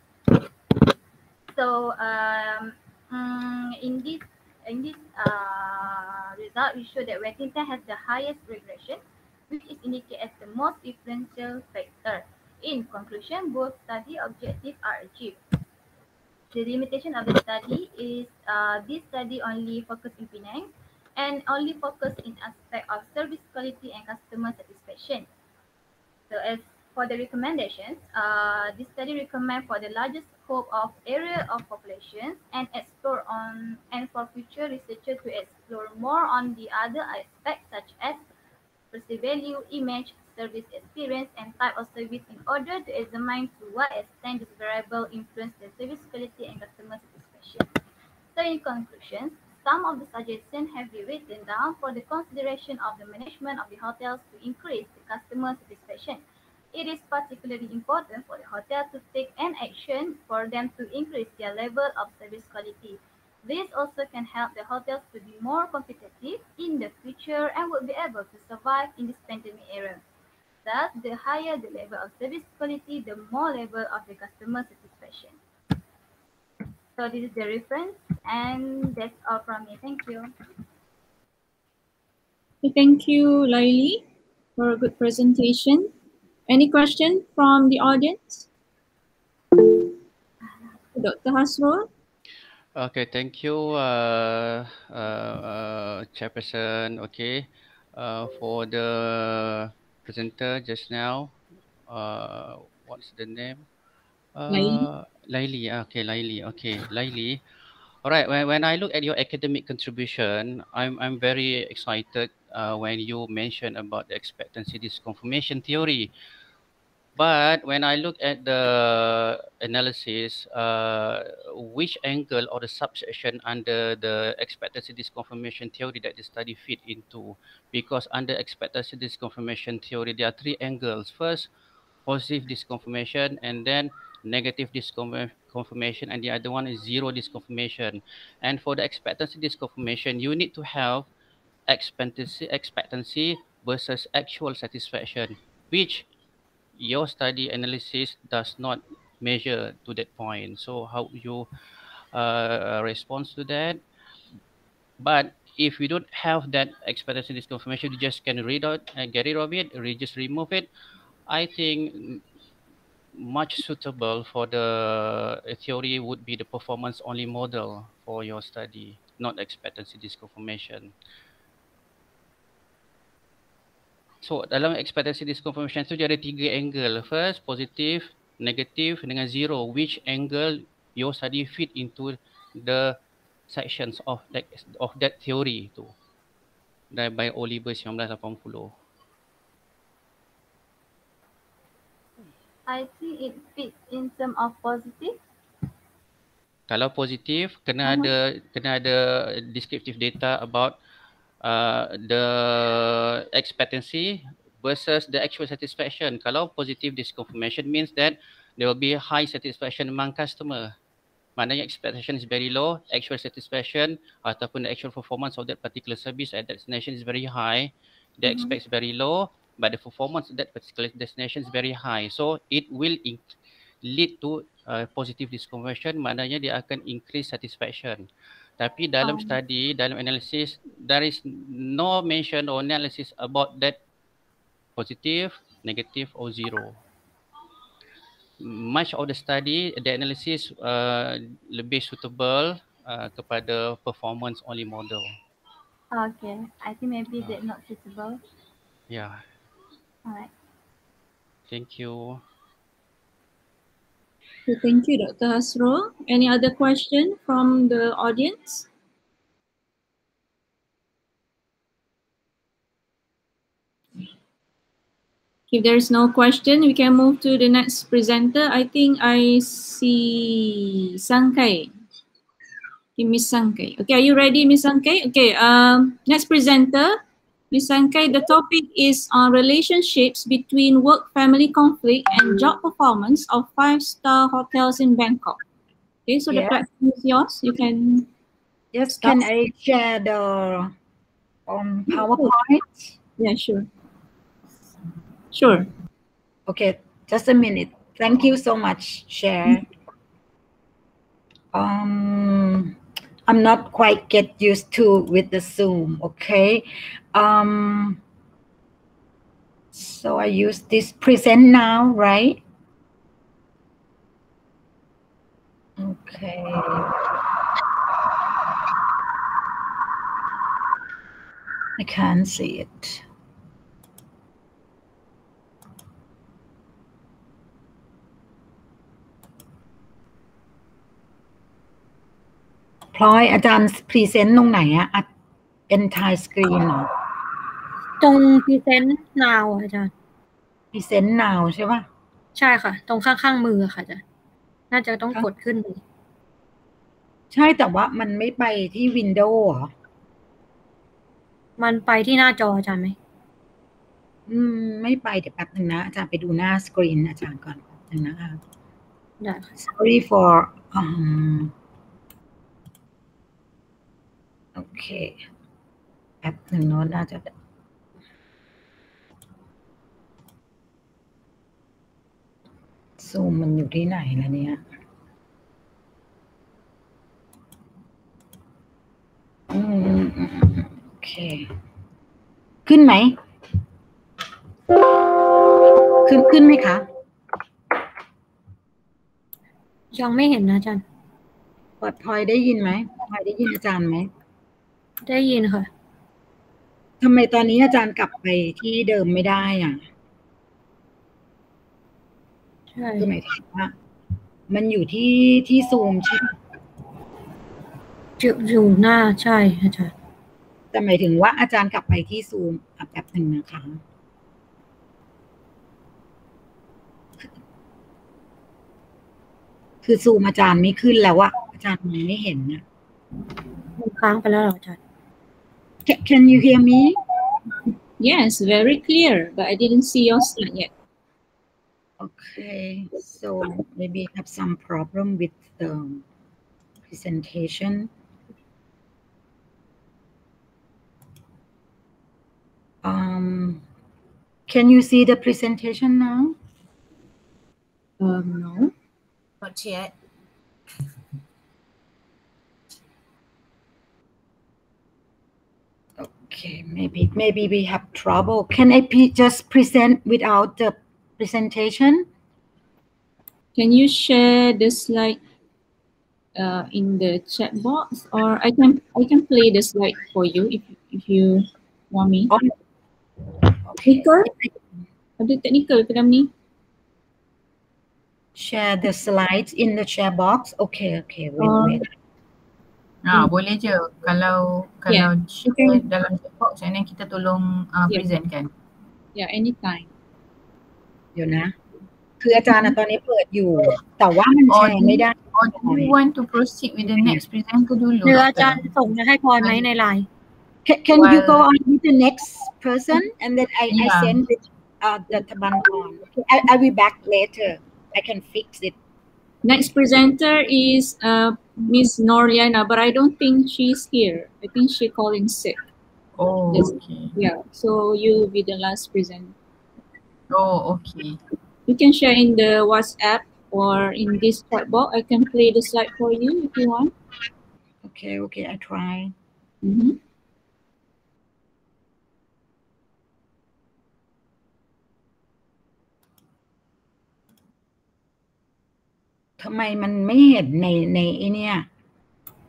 so um, um, in this in this uh, result, we show that waiting time has the highest regression, which is indicated as the most influential factor. In conclusion, both study objectives are achieved. The limitation of the study is uh, this study only focus in Penang and only focus in aspect of service quality and customer satisfaction. So as for the recommendations, uh, this study recommend for the largest scope of area of population and explore on and for future researchers to explore more on the other aspects such as perceived value, image, service experience, and type of service in order to examine to what extent this variable influence the service quality and customer satisfaction. So in conclusion, some of the suggestions have been written down for the consideration of the management of the hotels to increase the customer satisfaction it is particularly important for the hotel to take an action for them to increase their level of service quality. This also can help the hotels to be more competitive in the future and will be able to survive in this pandemic era. Thus, the higher the level of service quality, the more level of the customer satisfaction. So this is the reference and that's all from me. Thank you. Thank you, Laili, for a good presentation. Any question from the audience? Dr. Hasrul? Okay, thank you, uh, uh, uh, Chairperson. Okay, uh, for the presenter just now, uh, what's the name? Laili. Uh, Laili. Okay, Laili. Okay, Laili. All right. When, when I look at your academic contribution, I'm I'm very excited uh, when you mention about the expectancy disconfirmation theory. But when I look at the analysis, uh, which angle or the subsection under the expectancy disconfirmation theory that the study fit into? Because under expectancy disconfirmation theory, there are three angles. First, positive disconfirmation, and then negative disconfirmation, and the other one is zero disconfirmation. And for the expectancy disconfirmation, you need to have expectancy, expectancy versus actual satisfaction, which your study analysis does not measure to that point. So how you uh, respond to that? But if we don't have that expectancy disconfirmation, you just can read out and get rid of it, or just remove it. I think much suitable for the theory would be the performance only model for your study, not expectancy disconfirmation. So dalam expectancy disconfirmation tu dia ada tiga angle. First, positive, negative dengan zero. Which angle your study fit into the sections of that of that theory tu. Dan by Oliver 1980. I think it fits in term of positive. Kalau positif, kena Uh-huh. ada kena ada descriptive data about uh, the expectancy versus the actual satisfaction. Kalau positive disconfirmation means that there will be high satisfaction among customer. Maknanya expectation is very low, actual satisfaction ataupun the actual performance of that particular service at that destination is very high. They Mhm. expect very low, but the performance of that particular destination is very high. So it will in- lead to uh, positive disconfirmation, maknanya dia akan increase satisfaction. Tapi dalam Um. study, dalam analysis, there is no mention or analysis about that positive, negative or zero. Much of the study, the analysis uh, lebih suitable uh, kepada performance only model. Okay, I think maybe that not suitable. Yeah, Alright. thank you. Okay, thank you, Dr. Hasrul. Any other question from the audience? If there is no question, we can move to the next presenter. I think I see Sankei. Okay, Miss Sankei. Okay, are you ready, Miss Sankei? Okay, um, next presenter, Miss Sankei. The topic is on relationships between work-family conflict and job performance of five-star hotels in Bangkok. Okay, so the Yeah. platform is yours. You can Yes, Stop. can I share the um, PowerPoint? Yeah, sure. Sure. Okay, just a minute. Thank you so much, Share. Um, I'm not quite get used to with the Zoom, okay? Um, so I use this present now, right? Okay. I can't see it. พลอยอาจารย์พรีเซนต์ตรงไหนอะอัด entire screen เหรอ ตรง present now ค่ะอาจารย์พรีเซนต์ now ใช่ปะใช่ค่ะ ตรงข้างๆมือค่ะอาจารย์น่าจะต้องกดขึ้นเลยใช่แต่ว่ามันไม่ไปที่ Windows เหรอ มันไปที่หน้าจออาจารย์ไหม อืม ไม่ไปเดี๋ยวแป๊บหนึ่งนะอาจารย์ไปดูหน้าสกรีนอาจารย์ก่อนแป๊บหนึ่งนะคะได้ค่ะ sorry for um โอเคแป๊บหนึ่งเนอะน่าจะซูมมันอยู่ที่ไหนล่ะเนี่ยอืมอืมอืมอืมโอเค ขึ้นไหม ขึ้นขึ้นไหมคะ ยังไม่เห็นนะอาจารย์ปลอดพลอยได้ยินไหมพลอยได้ยินอาจารย์ไหม ได้ยินค่ะทำไมตอนนี้อาจารย์กลับไปที่เดิมไม่ได้อะใช่คือหมายถึงว่ามันอยู่ที่ที่ซูมใช่ไหมอยู่อยู่หน้าใช่อาจารย์แต่หมายถึงว่าอาจารย์กลับไปที่ซูมอะแป๊บหนึ่งนะคะคือซูมอาจารย์ไม่ขึ้นแล้วอะอาจารย์มองไม่เห็นนะมันค้างไปแล้วเหรออาจารย์ Ca- Can you hear me Yes, very clear, but I didn't see your slide yet. Okay, so maybe have some problem with the presentation. Um, can you see the presentation now? Um, no. Not yet. Okay, maybe maybe we have trouble. Can I just present without the presentation? Can you share the slide uh, in the chat box, or I can I can play the slide for you if if you want me. Okay. Technical? Ada technical ke dalam ni? Share the slides in the chat box. Okay, okay. Wait, Uh, wait. Ah, boleh je kalau kalau share dalam chat box and then kita tolong uh, Yeah. present kan. Yeah, anytime. เดี๋ยวนะ คืออาจารย์อะตอนนี้เปิดอยู่ แต่ว่ามัน Or แชร์ไม่ได้ or do you want to proceed with the next presenter dulu? หรืออา doktor? จารย์ส่งให้พลอยไหมในไลน์ Can, can you go Well- on with the next person and then I, I Yeah. send it uh, the taban on. Okay, I, I'll be back later. I can fix it. Next presenter is uh, Miss Norliana, but I don't think she's here. I think she calling sick. Oh, okay. Yeah, so you will be the last presenter. Oh, okay. You can share in the WhatsApp or in this chat box. I can play the slide for you if you want. Okay, okay, I try. Mm-hmm. ทำไมมันไม่เห็นในในไอเนี่ย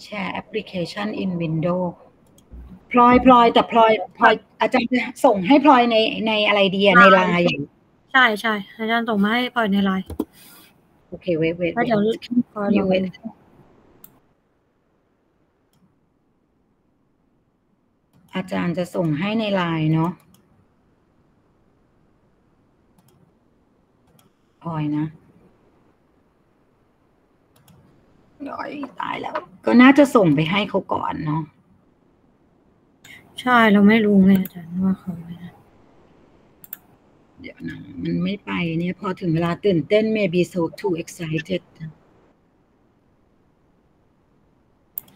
แชร์แอปพลิเคชัน in Windows พลอยพลอยแต่พลอยพลอยอาจารย์จะส่งให้พลอยในในอะไรดีอะในไลน์อะใช่ใช่อาจารย์ส่งมาให้พลอยในไลน์โอเค wait wait แล้วเดี๋ยว wait พลอยล you อง wait อาจารย์จะส่งให้ในไลน์เนาะพลอยนะ น้อยตายแล้ว ก็น่าจะส่งไปให้เขาก่อนเนาะใช่เราไม่รู้ไงอาจารย์ว่าเขาไม่ได้เดี๋ยวนะมันไม่ไปเนี่ยพอถึงเวลาตื่นเต้น maybe so too excited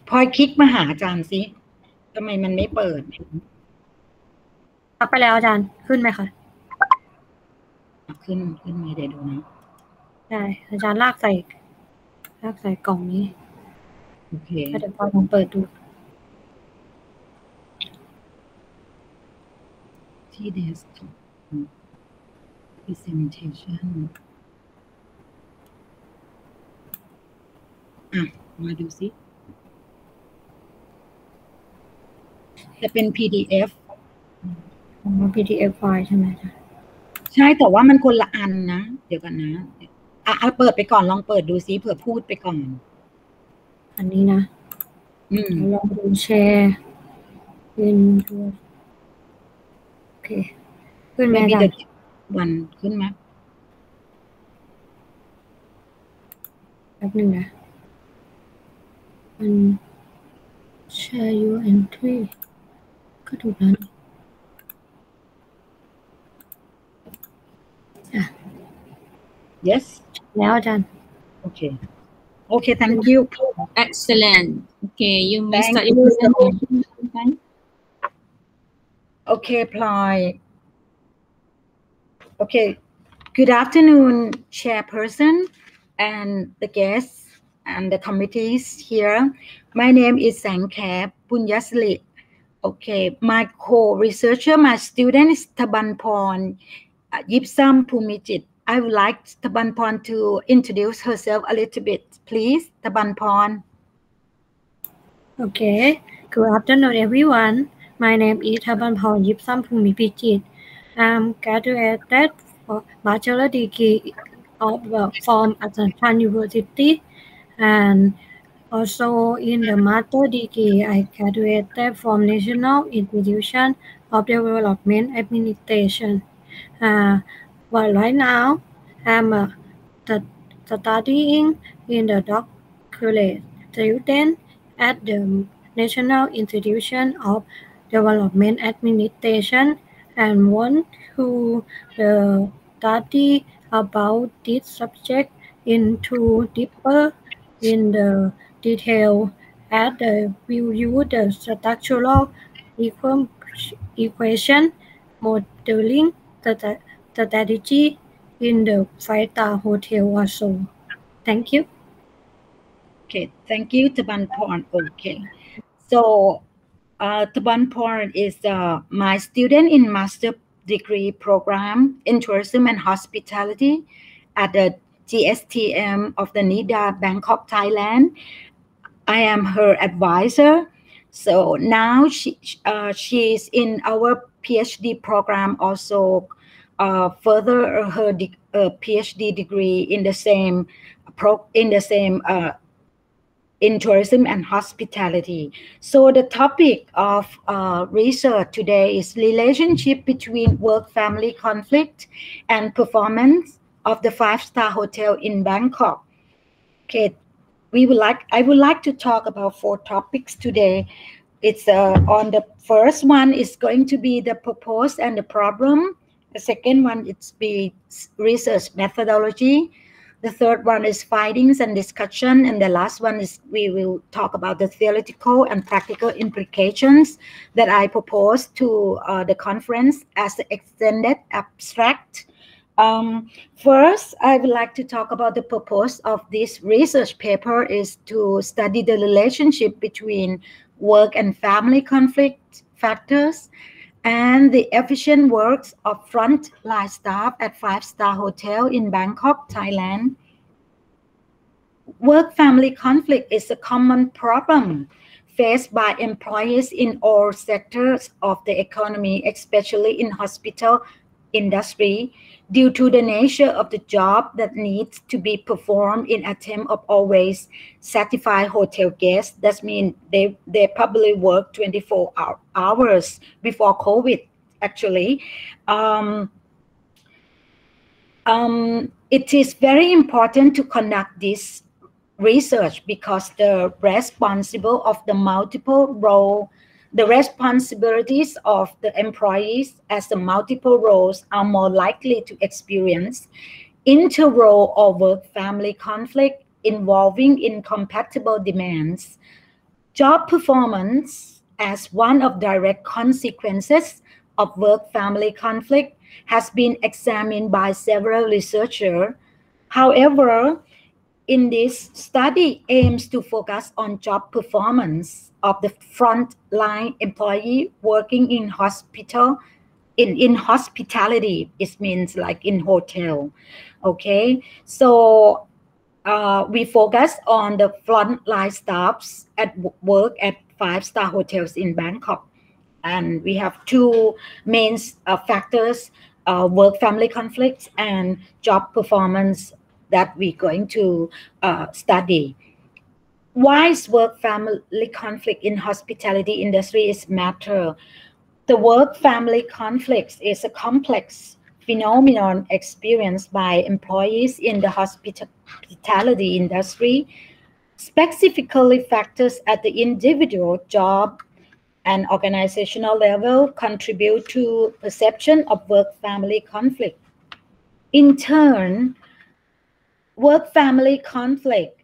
พลอยคลิกมาหาอาจารย์สิทำไมมันไม่เปิดรับไปแล้วอาจารย์ขึ้นไหมคะขึ้นขึ้นมาเดี๋ยวดูนะใช่อาจารย์ลากใส่ ลากใส่กล่องนี้โอเคแล้วเดี๋ยวพลอยลองเปิดดู ที่ desktop presentation อะ มาดูสิจะเป็น PDF ของ PDF ไฟล์ใช่ไหมอาจารย์ใช่แต่ว่ามันคนละอันนะ เดี๋ยวกันนะ อะเอาเปิดไปก่อนลองเปิดดูซิเผื่อพูดไปก่อน อันนี้นะอืมลองดูแชร์เป็นตัวโอเค ขึ้นไหมอา maybe จาร the ย์วันขึ้นไหมแป๊บหนึ่งนะมัน share your entry ก็ถูกแล้วนี่ yes แล้วอาจารย์ okay okay thank you Excellent. Okay, you may Thank start your you. presentation. Okay. okay พลอย okay Good afternoon, Chairperson and the guests and the committees here. My name is Sangkep Punyasli. Okay, my co-researcher, my student is Tabanporn uh, Yipsam Pumijit. I would like Tabanporn to introduce herself a little bit, please. Tabanporn. Okay, good afternoon, everyone. My name is Tabanporn Yipsam. I'm graduated for bachelor degree of from Assumption University and also in the master degree I graduated from National Institution of Development Administration. Uh, but right now I'm uh, studying in the doctorate student at the National Institution of Development Administration and want to the study about this subject into deeper in the detail as the will use the structural equation modeling the strategy in the five-star hotel also. Thank you. Okay, thank you, Taban Porn. Okay, so uh, Taban Porn is uh, my student in master degree program in tourism and hospitality at the GSTM of the NIDA Bangkok, Thailand. I am her advisor. So now she uh, she's in our PhD program also uh, further her de- uh, PhD degree in the same pro in the same uh, in tourism and hospitality. So the topic of uh, research today is relationship between work-family conflict and performance of the five-star hotel in Bangkok. Okay, we would like I would like to talk about four topics today. It's uh, on the first one is going to be the purpose and the problem. The second one it's be research methodology. The third one is findings and discussion. And the last one is we will talk about the theoretical and practical implications that I propose to uh, the conference as the extended abstract. Um, first, I would like to talk about the purpose of this research paper is to study the relationship between work and family conflict factors and the efficient works of frontline staff at five-star hotel in Bangkok, Thailand. Work-family conflict is a common problem faced by employees in all sectors of the economy, especially in hospital industry, due to the nature of the job that needs to be performed in attempt of always satisfy hotel guests. That means they, they probably work 24 hours before COVID, actually. Um, um, it is very important to conduct this research because the responsible of the multiple role the responsibilities of the employees as the multiple roles are more likely to experience inter-role or work-family conflict involving incompatible demands. Job performance as one of direct consequences of work-family conflict has been examined by several researchers. However, in this study aims to focus on job performance of the frontline employee working in hospital in in hospitality it means like in hotel okay? So uh, we focus on the frontline staffs at work at five star hotels in bangkok. And we have two main uh, factors uh, work family conflicts and job performance that we're going to uh, study. Why is work family conflict in hospitality industry is matter. The work family conflicts is a complex phenomenon experienced by employees in the hospitality industry. Specifically factors at the individual job and organizational level contribute to perception of work family conflict. In turn work family conflict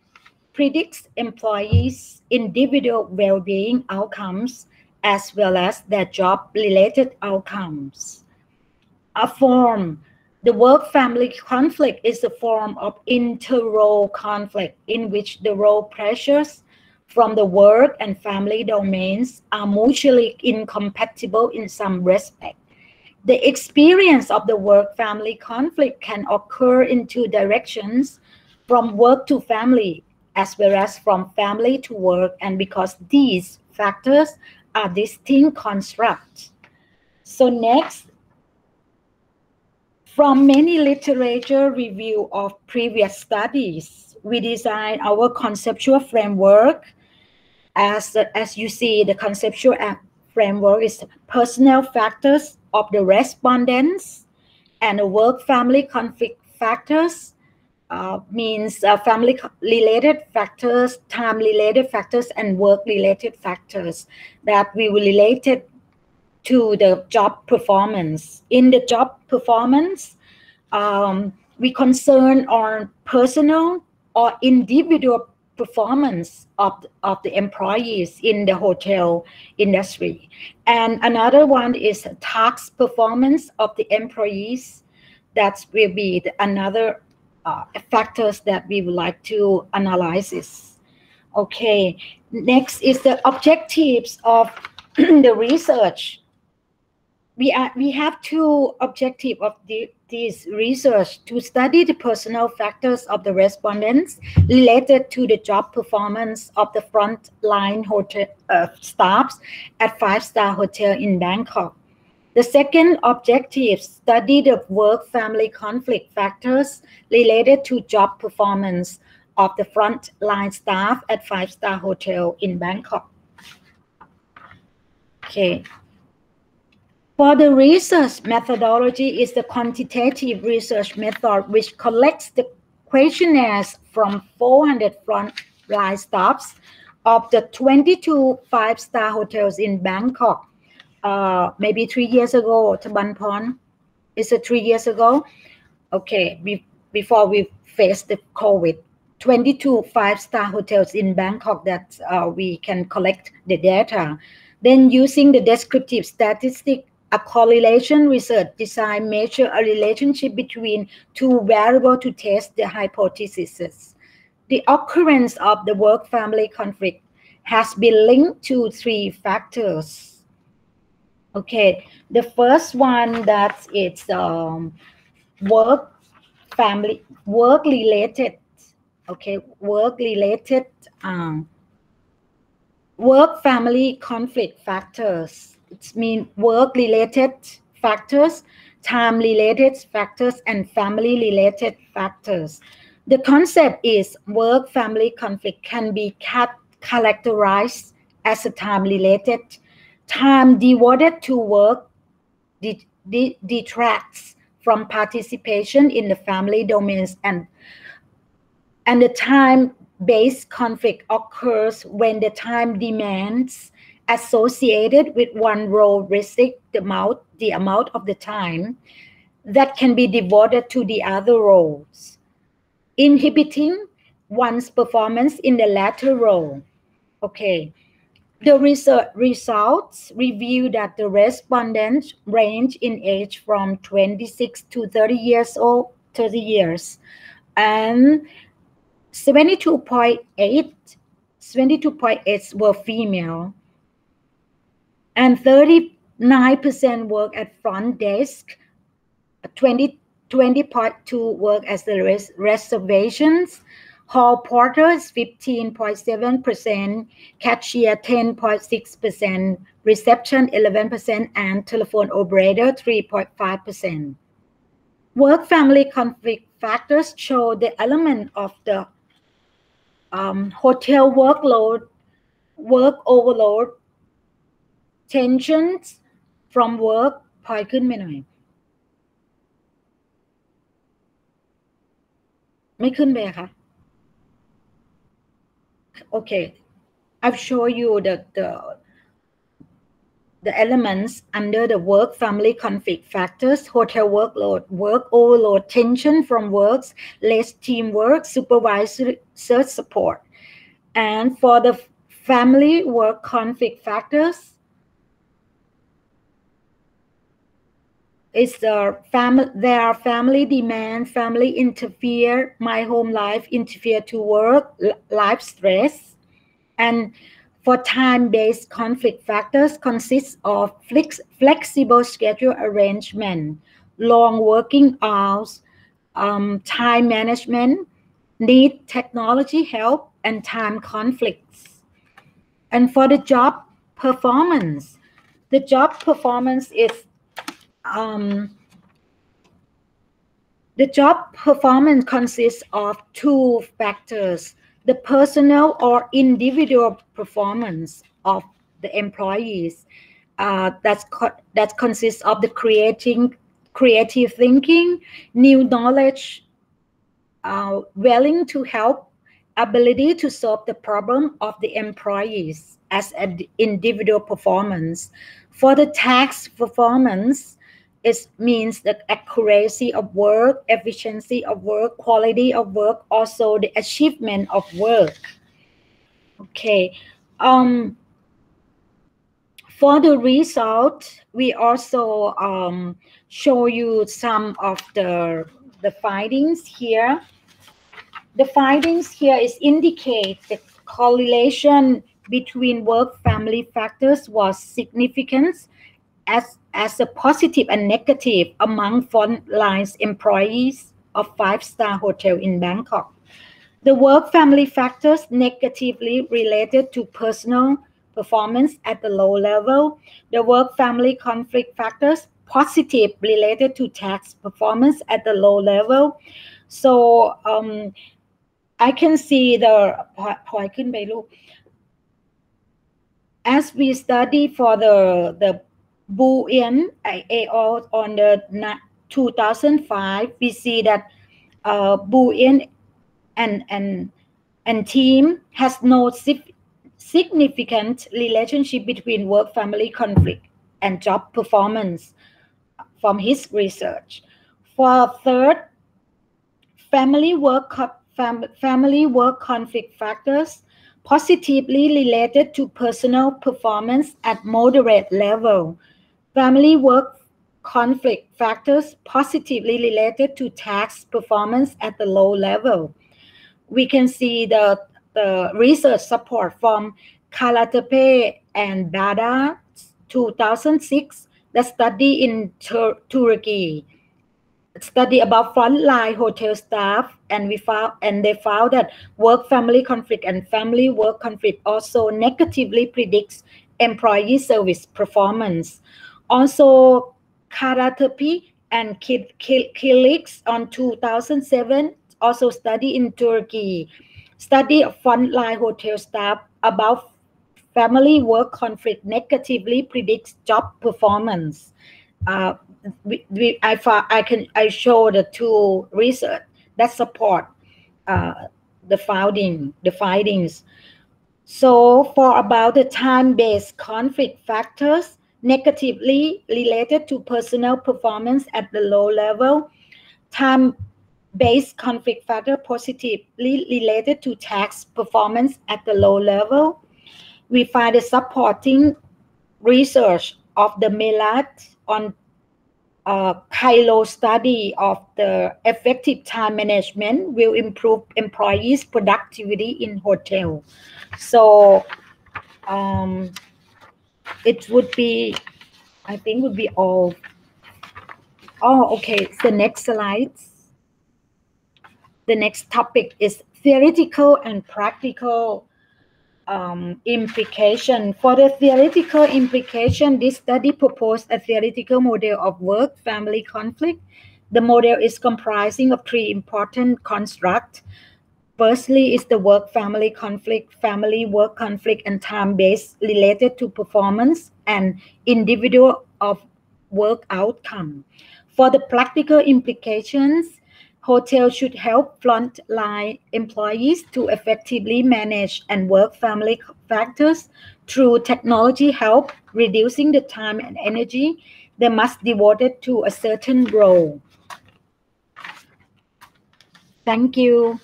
predicts employees' individual well-being outcomes as well as their job-related outcomes. A form The work family conflict is a form of inter-role conflict in which the role pressures from the work and family domains are mutually incompatible in some respect. The experience of the work family conflict can occur in two directions from work to family, as well as from family to work, and because these factors are distinct constructs. So next, from many literature review of previous studies, we design our conceptual framework as, as you see, the conceptual framework is personal factors of the respondents and the work family conflict factors uh, means uh, family related factors, time related factors, and work related factors that we will relate it to the job performance. In the job performance, um, we concern on personal or individual performance of, of the employees in the hotel industry. And another one is task performance of the employees. That will be the, another uh, factors that we would like to analyze. Okay, next is the objectives of the research. We, are, we have two objectives of the this research to study the personal factors of the respondents related to the job performance of the frontline hotel uh, staffs at five-star hotel in Bangkok. The second objective study the work-family conflict factors related to job performance of the frontline staff at five-star hotel in Bangkok. Okay, for the research methodology is the quantitative research method which collects the questionnaires from 400 frontline staffs of the 22 five-star hotels in Bangkok. Uh, maybe three years ago, Tabanpon, is it three years ago? Okay, be, before we faced the COVID. 22 five-star hotels in Bangkok that uh, we can collect the data. Then using the descriptive statistic a correlation research design measure a relationship between two variables to test the hypothesis. The occurrence of the work-family conflict has been linked to three factors. Okay, the first one that it's um, work family work related okay work related um, work family conflict factors it means work related factors, time related factors, and family related factors. The concept is work family conflict can be cat- characterized as a time related. Time devoted to work de de detracts from participation in the family domains and and the time based conflict occurs when the time demands associated with one role restrict the amount, the amount of the time that can be devoted to the other roles, inhibiting one's performance in the latter role. Okay. The research results review that the respondents range in age from 26 to 30 years old, 30 years, and 72.8 72.8 were female and 39% work at front desk, 20, 20.2 work as the res reservations, hall porters 15.7%, cashier 10.6%, reception 11%, and telephone operator 3.5%. Work family conflict factors show the element of the um, hotel workload, work overload, tensions from work พอยขึ้นไปหน่อย ไม่ขึ้นไปอะคะ okay I've shown you the the the elements under the work family conflict factors hotel workload work overload tension from works less teamwork supervisor support and for the family work conflict factors is the family there are family demand family interfere my home life interfere to work life stress. And for time-based conflict factors consists of flex, flexible schedule arrangement long working hours um, time management need technology help and time conflicts. And for the job performance the job performance is um, the job performance consists of two factors the personal or individual performance of the employees. Uh, that's co- that consists of the creating creative thinking new knowledge uh, willing to help ability to solve the problem of the employees as an individual performance. For the task performance it means the accuracy of work, efficiency of work, quality of work, also the achievement of work. Okay. Um, for the result, we also um, show you some of the, the findings here. The findings here is indicate the correlation between work-family factors was significant as, as a positive and negative among frontline employees of five-star hotel in Bangkok. The work-family factors negatively related to personal performance at the low level. The work-family conflict factors positive related to task performance at the low level. So um, I can see the as we study for the the Boolean AO on the 2005, we see that uh, and and and team has no significant relationship between work family conflict and job performance from his research. For third, family work fam, family work conflict factors positively related to personal performance at moderate level Family work conflict factors positively related to task performance at the low level. We can see the, the research support from Karatepe and Baddar 2006, the study in Tur Turkey study about frontline hotel staff and we found and they found that work family conflict and family work conflict also negatively predicts employee service performance also Karatepe and Kilic on 2007 also study in Turkey, study of frontline hotel staff about family work conflict negatively predicts job performance. Uh, we, we, I, I can I show the two research that support uh, the finding the findings. So for about the time-based conflict factors, negatively related to personal performance at the low level, time-based conflict factor positively related to task performance at the low level. We find the supporting research of the MELAT on uh, Cairo study of the effective time management will improve employees' productivity in hotel. So um, it would be, I think would be all. Oh, okay. The next slides. The next topic is theoretical and practical um, implication. For the theoretical implication, this study proposed a theoretical model of work-family conflict. The model is comprising of three important constructs Firstly is the work-family conflict, family-work conflict, and time-based related to performance and individual of work outcome. For the practical implications, hotels should help frontline employees to effectively manage and work family factors through technology help reducing the time and energy they must devoted to a certain role. Thank you.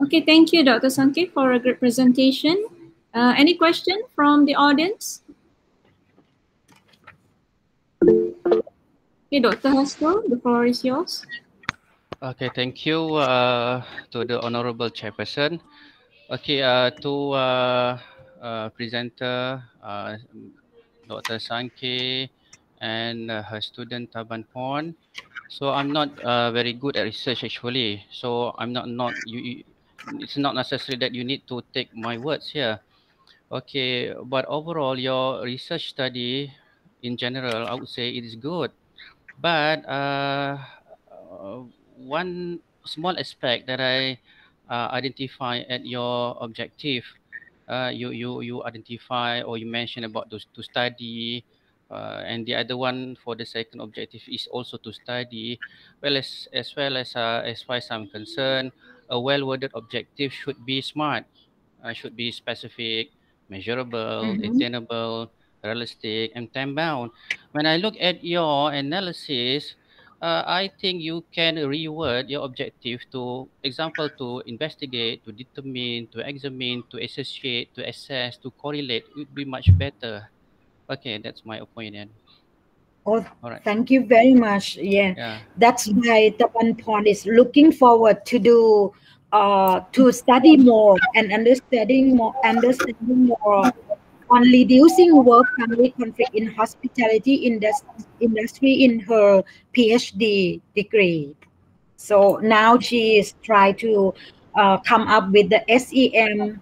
Okay, thank you, Dr. Sanke, for a great presentation. Uh, any question from the audience? Okay, Dr. Hasro, the floor is yours. Okay, thank you uh, to the honorable chairperson. Okay, uh, to uh, uh, presenter uh, Dr. Sanke and her student Taban Pon. So I'm not very good at research actually. So I'm not not you. It's not necessary that you need to take my words here. Okay, but overall your research study in general, I would say it is good. But uh, one small aspect that I uh, identify at your objective, uh, you you you identify or you mention about those to study, uh, and the other one for the second objective is also to study. Well as as well as uh, as far as I'm concerned, a well-worded objective should be smart, uh, should be specific, measurable, Mhm. attainable, realistic, and time-bound. When I look at your analysis, uh, I think you can reword your objective to example to investigate, to determine, to examine, to associate, to assess, to correlate would be much better. Okay, that's my opinion. Oh, All right. thank you very much. Yeah, Yeah. that's why Tapan Pon is looking forward to do uh to study more and understanding more understanding more on reducing work family conflict in hospitality indus- industry in her PhD degree. So now she is trying to uh, come up with the SEM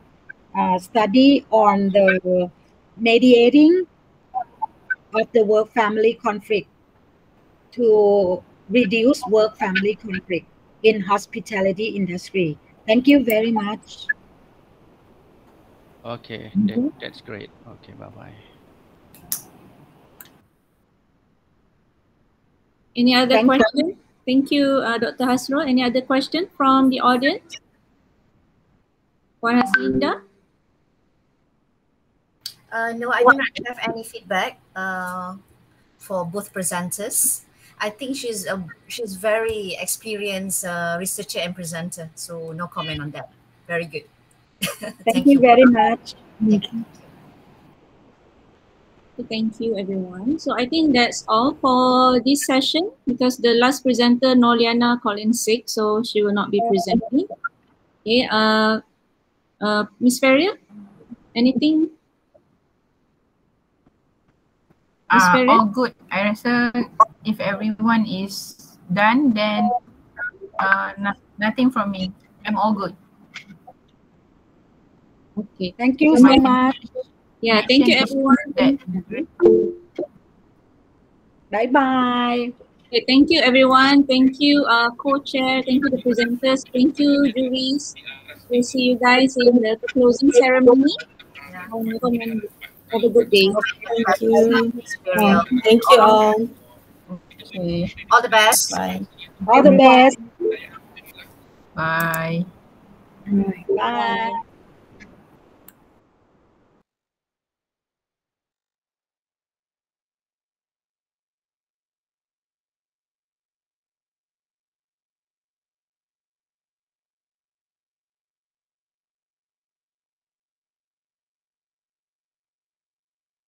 uh, study on the mediating of the work family conflict to reduce work family conflict in hospitality industry. Thank you very much. Okay, Mhm. that, that's great. Okay, bye bye. Any other Thank you. question? Thank you, uh, Dr. Hasro. Any other question from the audience? Puan Haslinda? Uh, no, I don't have any feedback uh, for both presenters. I think she's a she's very experienced uh, researcher and presenter, so no comment on that. Very good. Thank, you very much. Thank So Thank you, everyone. So I think that's all for this session because the last presenter, Noliana, called in sick, so she will not be presenting. Okay, uh, uh, Miss Feria, anything? Miss Uh, all good. I rasa if everyone is done, then uh, no, nothing from me. I'm all good. Okay. Thank you so much. Yeah, thank you, everyone. Bye bye. Okay, thank you, everyone. Thank you, uh, co-chair. Thank you, the presenters. Thank you, juries. We'll see you guys in the closing ceremony. Have a good day. Thank you. Very Thank you all. Okay. All the best. Bye. All the best. Bye. Bye.